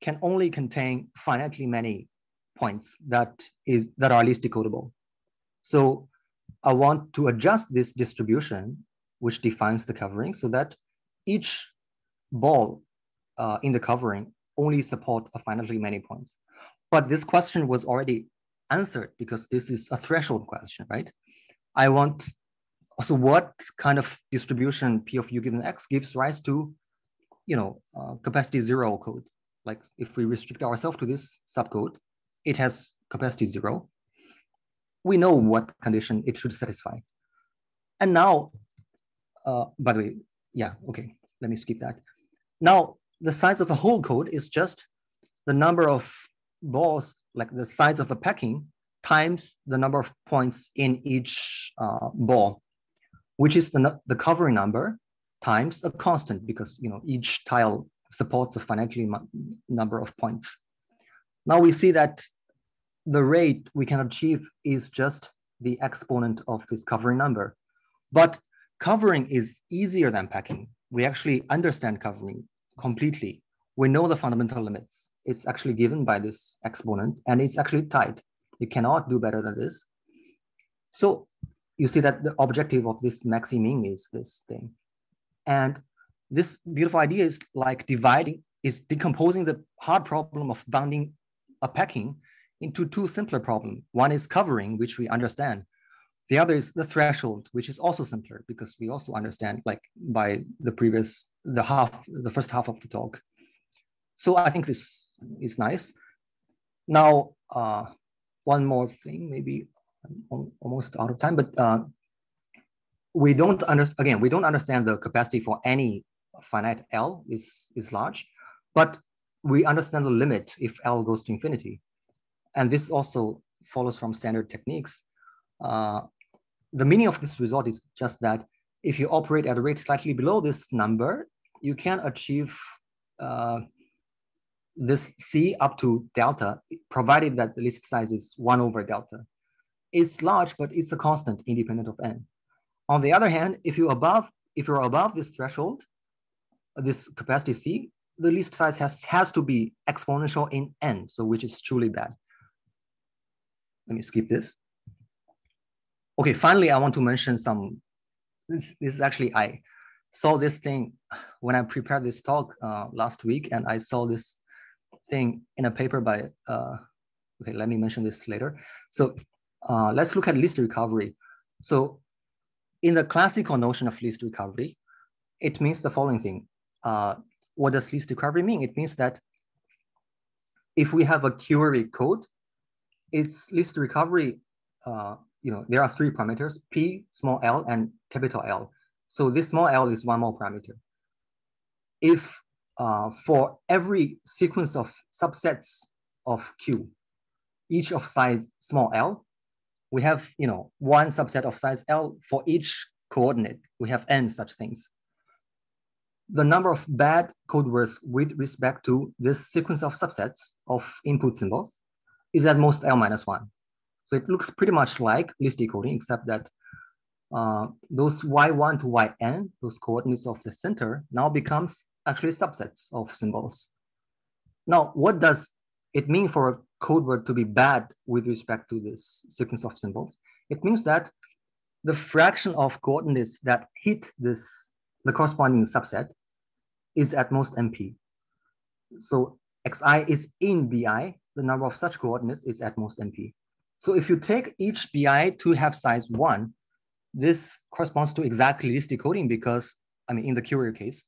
can only contain finitely many points that is that are list decodable. So I want to adjust this distribution, which defines the covering, so that each ball uh, in the covering only support a finitely many points. But this question was already answered because this is a threshold question, right? I want, so what kind of distribution P of u given X gives rise to, you know, uh, capacity zero code? Like if we restrict ourselves to this subcode, it has capacity zero. We know what condition it should satisfy. And now, uh, by the way, yeah, okay, let me skip that. Now, the size of the whole code is just the number of balls, like the size of the packing, times the number of points in each uh, ball, which is the, the covering number times a constant because you know each tile supports a finitely number of points. Now we see that the rate we can achieve is just the exponent of this covering number. But covering is easier than packing. We actually understand covering completely. We know the fundamental limits. It's actually given by this exponent and it's actually tight. You cannot do better than this. So you see that the objective of this maximing is this thing. And this beautiful idea is like dividing, is decomposing the hard problem of bounding a packing into two simpler problems. One is covering, which we understand. The other is the threshold, which is also simpler because we also understand like by the previous, the half, the first half of the talk. So I think this is nice. Now, uh, one more thing, maybe I'm almost out of time, but uh, we don't understand, again, we don't understand the capacity for any finite L is, is large, but we understand the limit if L goes to infinity. And this also follows from standard techniques. Uh, the meaning of this result is just that if you operate at a rate slightly below this number, you can achieve uh, this C up to delta, provided that the list size is one over delta. It's large, but it's a constant independent of n. On the other hand, if you above, if you're above this threshold, this capacity C, the list size has, has to be exponential in n, so which is truly bad. Let me skip this. Okay, finally, I want to mention some, this, this is actually, I saw this thing when I prepared this talk uh, last week, and I saw this thing in a paper by, uh, okay, let me mention this later. So uh, let's look at list recovery. So in the classical notion of list recovery, it means the following thing. Uh, what does list recovery mean? It means that if we have a q-ary code, its list recovery, uh, you know, there are three parameters, P, small l, and capital L. So this small l is one more parameter. If uh, for every sequence of subsets of Q, each of size small l, we have, you know, one subset of size L for each coordinate. We have n such things the number of bad code words with respect to this sequence of subsets of input symbols is at most L minus one. So it looks pretty much like list decoding, except that uh, those Y1 to Yn, those coordinates of the center, now becomes actually subsets of symbols. Now, what does it mean for a code word to be bad with respect to this sequence of symbols? It means that the fraction of coordinates that hit this the corresponding subset is at most MP. So xi is in bi, the number of such coordinates is at most MP. So if you take each bi to have size one, this corresponds to exactly this decoding because, I mean, in the q-ary case,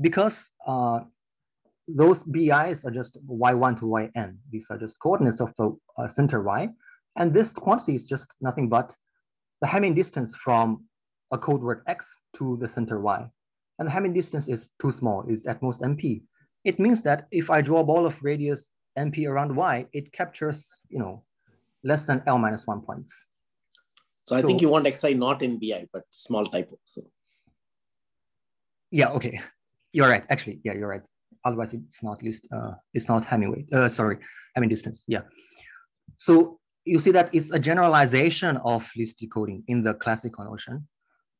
because uh, those bi's are just y1 to yn. These are just coordinates of the uh, center y. And this quantity is just nothing but the Hamming distance from a code word X to the center Y. And the Hamming distance is too small, it's at most MP. It means that if I draw a ball of radius MP around Y, it captures, you know, less than L minus one points. So I think you want Xi not in BI, but small typo. So yeah, okay. You're right. Actually, yeah, you're right. Otherwise, it's not least uh, it's not weight. Uh, sorry, Hamming distance. Yeah. So you see that it's a generalization of list decoding in the classical notion.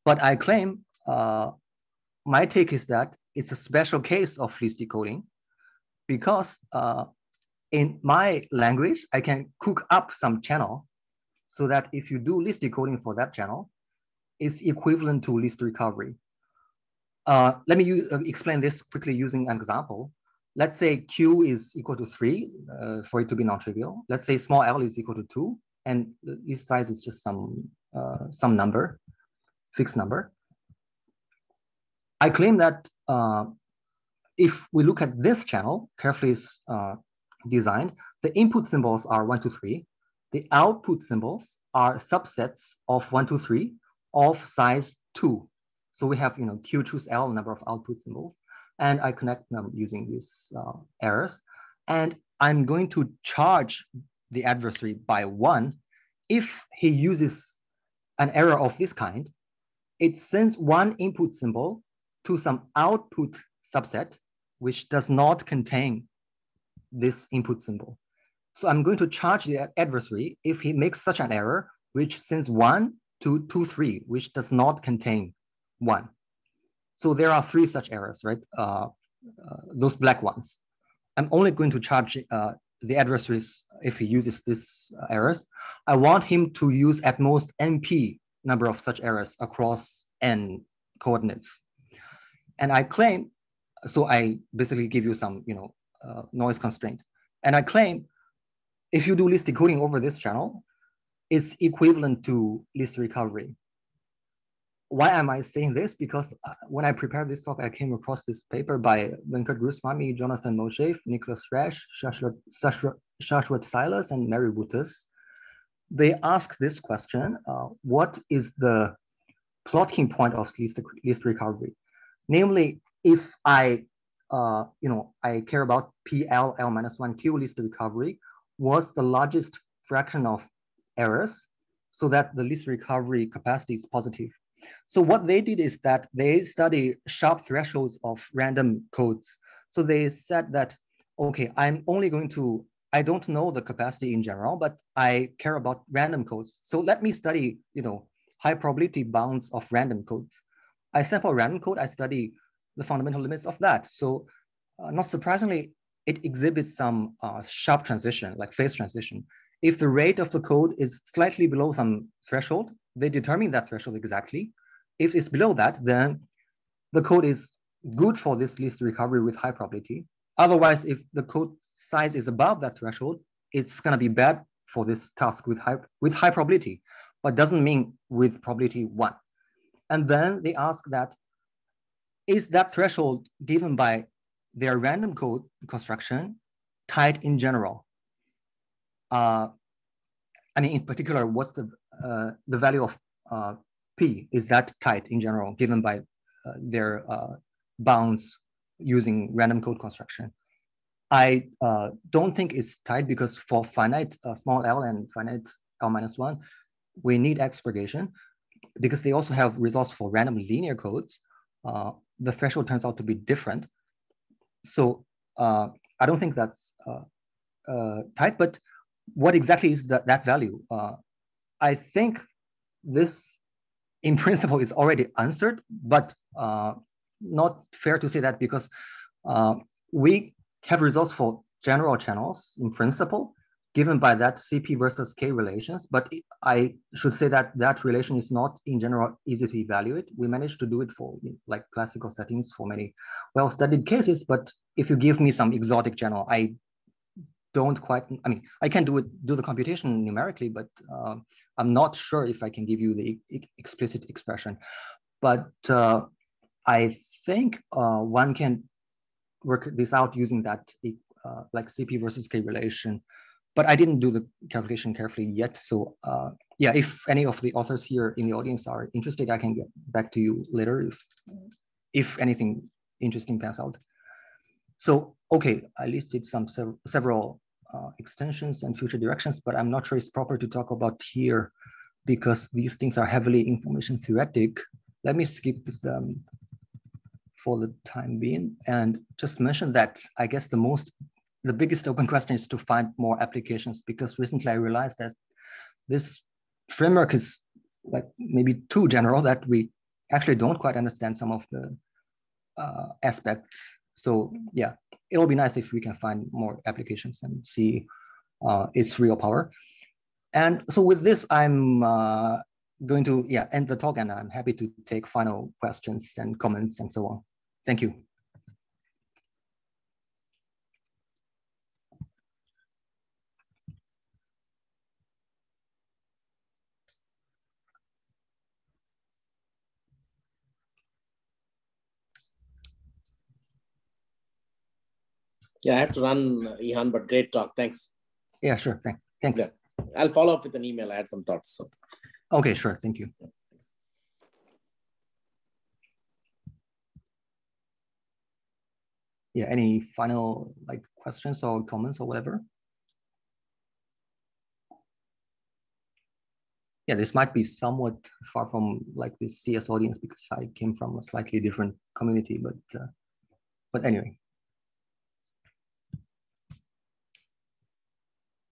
But I claim uh, my take is that it's a special case of list decoding because uh, in my language, I can cook up some channel so that if you do list decoding for that channel, it's equivalent to list recovery. Uh, let me use, uh, explain this quickly using an example. Let's say Q is equal to three uh, for it to be non-trivial. Let's say small l is equal to two, and this size is just some, uh, some number, fixed number. I claim that uh, if we look at this channel, carefully uh, designed, the input symbols are one, two, three. The output symbols are subsets of one, two, three of size two. So we have, you know, Q choose L number of output symbols, and I connect them using these uh, errors. And I'm going to charge the adversary by one if he uses an error of this kind. It sends one input symbol to some output subset, which does not contain this input symbol. So I'm going to charge the adversary if he makes such an error, which sends one to two, three, which does not contain one. So there are three such errors, right? Uh, uh, those black ones. I'm only going to charge uh, the adversaries if he uses these errors. I want him to use at most NP number of such errors across N coordinates. And I claim, so I basically give you some, you know, uh, noise constraint. And I claim if you do list decoding over this channel, it's equivalent to list recovery. Why am I saying this? Because uh, when I prepared this talk, I came across this paper by Venkat Guruswami, Jonathan Mosheiff, Nicholas Resch, Shashwat Silas, and Mary Wootters. They ask this question, uh, what is the Plotkin point of list, list recovery? Namely, if I, uh, you know, I care about PL, L minus one Q list recovery, was the largest fraction of errors so that the list recovery capacity is positive. So what they did is that they study sharp thresholds of random codes. So they said that, okay, I'm only going to, I don't know the capacity in general, but I care about random codes. So let me study, you know, high probability bounds of random codes. I sample random code, I study the fundamental limits of that. So uh, not surprisingly, it exhibits some uh, sharp transition, like phase transition. If the rate of the code is slightly below some threshold, they determine that threshold exactly. If it's below that, then the code is good for this list recovery with high probability. Otherwise, if the code size is above that threshold, it's gonna be bad for this task with high, with high probability, but doesn't mean with probability one. And then they ask that, is that threshold given by their random code construction tight in general? uh, I mean, in particular, what's the, uh, the value of uh, P? Is that tight in general, given by uh, their uh, bounds using random code construction? I uh, don't think it's tight because for finite small l and finite l minus one, we need expurgation because they also have results for random linear codes. the threshold turns out to be different. So I don't think that's tight, but what exactly is that, that value? Uh, I think this in principle is already answered, but uh, not fair to say that because uh, we have results for general channels in principle given by that CP versus K relations, but I should say that that relation is not in general easy to evaluate. We managed to do it for like classical settings for many well-studied cases, but if you give me some exotic channel, I don't quite, I mean, I can do it, do the computation numerically, but uh, I'm not sure if I can give you the explicit expression. But uh, I think uh, one can work this out using that uh, like CP versus K relation. But I didn't do the calculation carefully yet. So uh, yeah, if any of the authors here in the audience are interested, I can get back to you later if, if anything interesting pans out. So, okay, I listed some sev several uh, extensions and future directions, but I'm not sure it's proper to talk about here because these things are heavily information theoretic. Let me skip them for the time being and just mention that I guess the most, the biggest open question is to find more applications because recently I realized that this framework is like maybe too general that we actually don't quite understand some of the uh, aspects. So yeah, it'll be nice if we can find more applications and see uh, its real power. And so with this, I'm uh, going to yeah end the talk, and I'm happy to take final questions and comments and so on. Thank you. Yeah, I have to run, Yihan, but great talk. Thanks. Yeah, sure. Thank, Thanks. Yeah. I'll follow up with an email. I had some thoughts. So. Okay, sure. Thank you. Yeah, any final like questions or comments or whatever? Yeah, this might be somewhat far from like the CS audience because I came from a slightly different community, but uh, but anyway.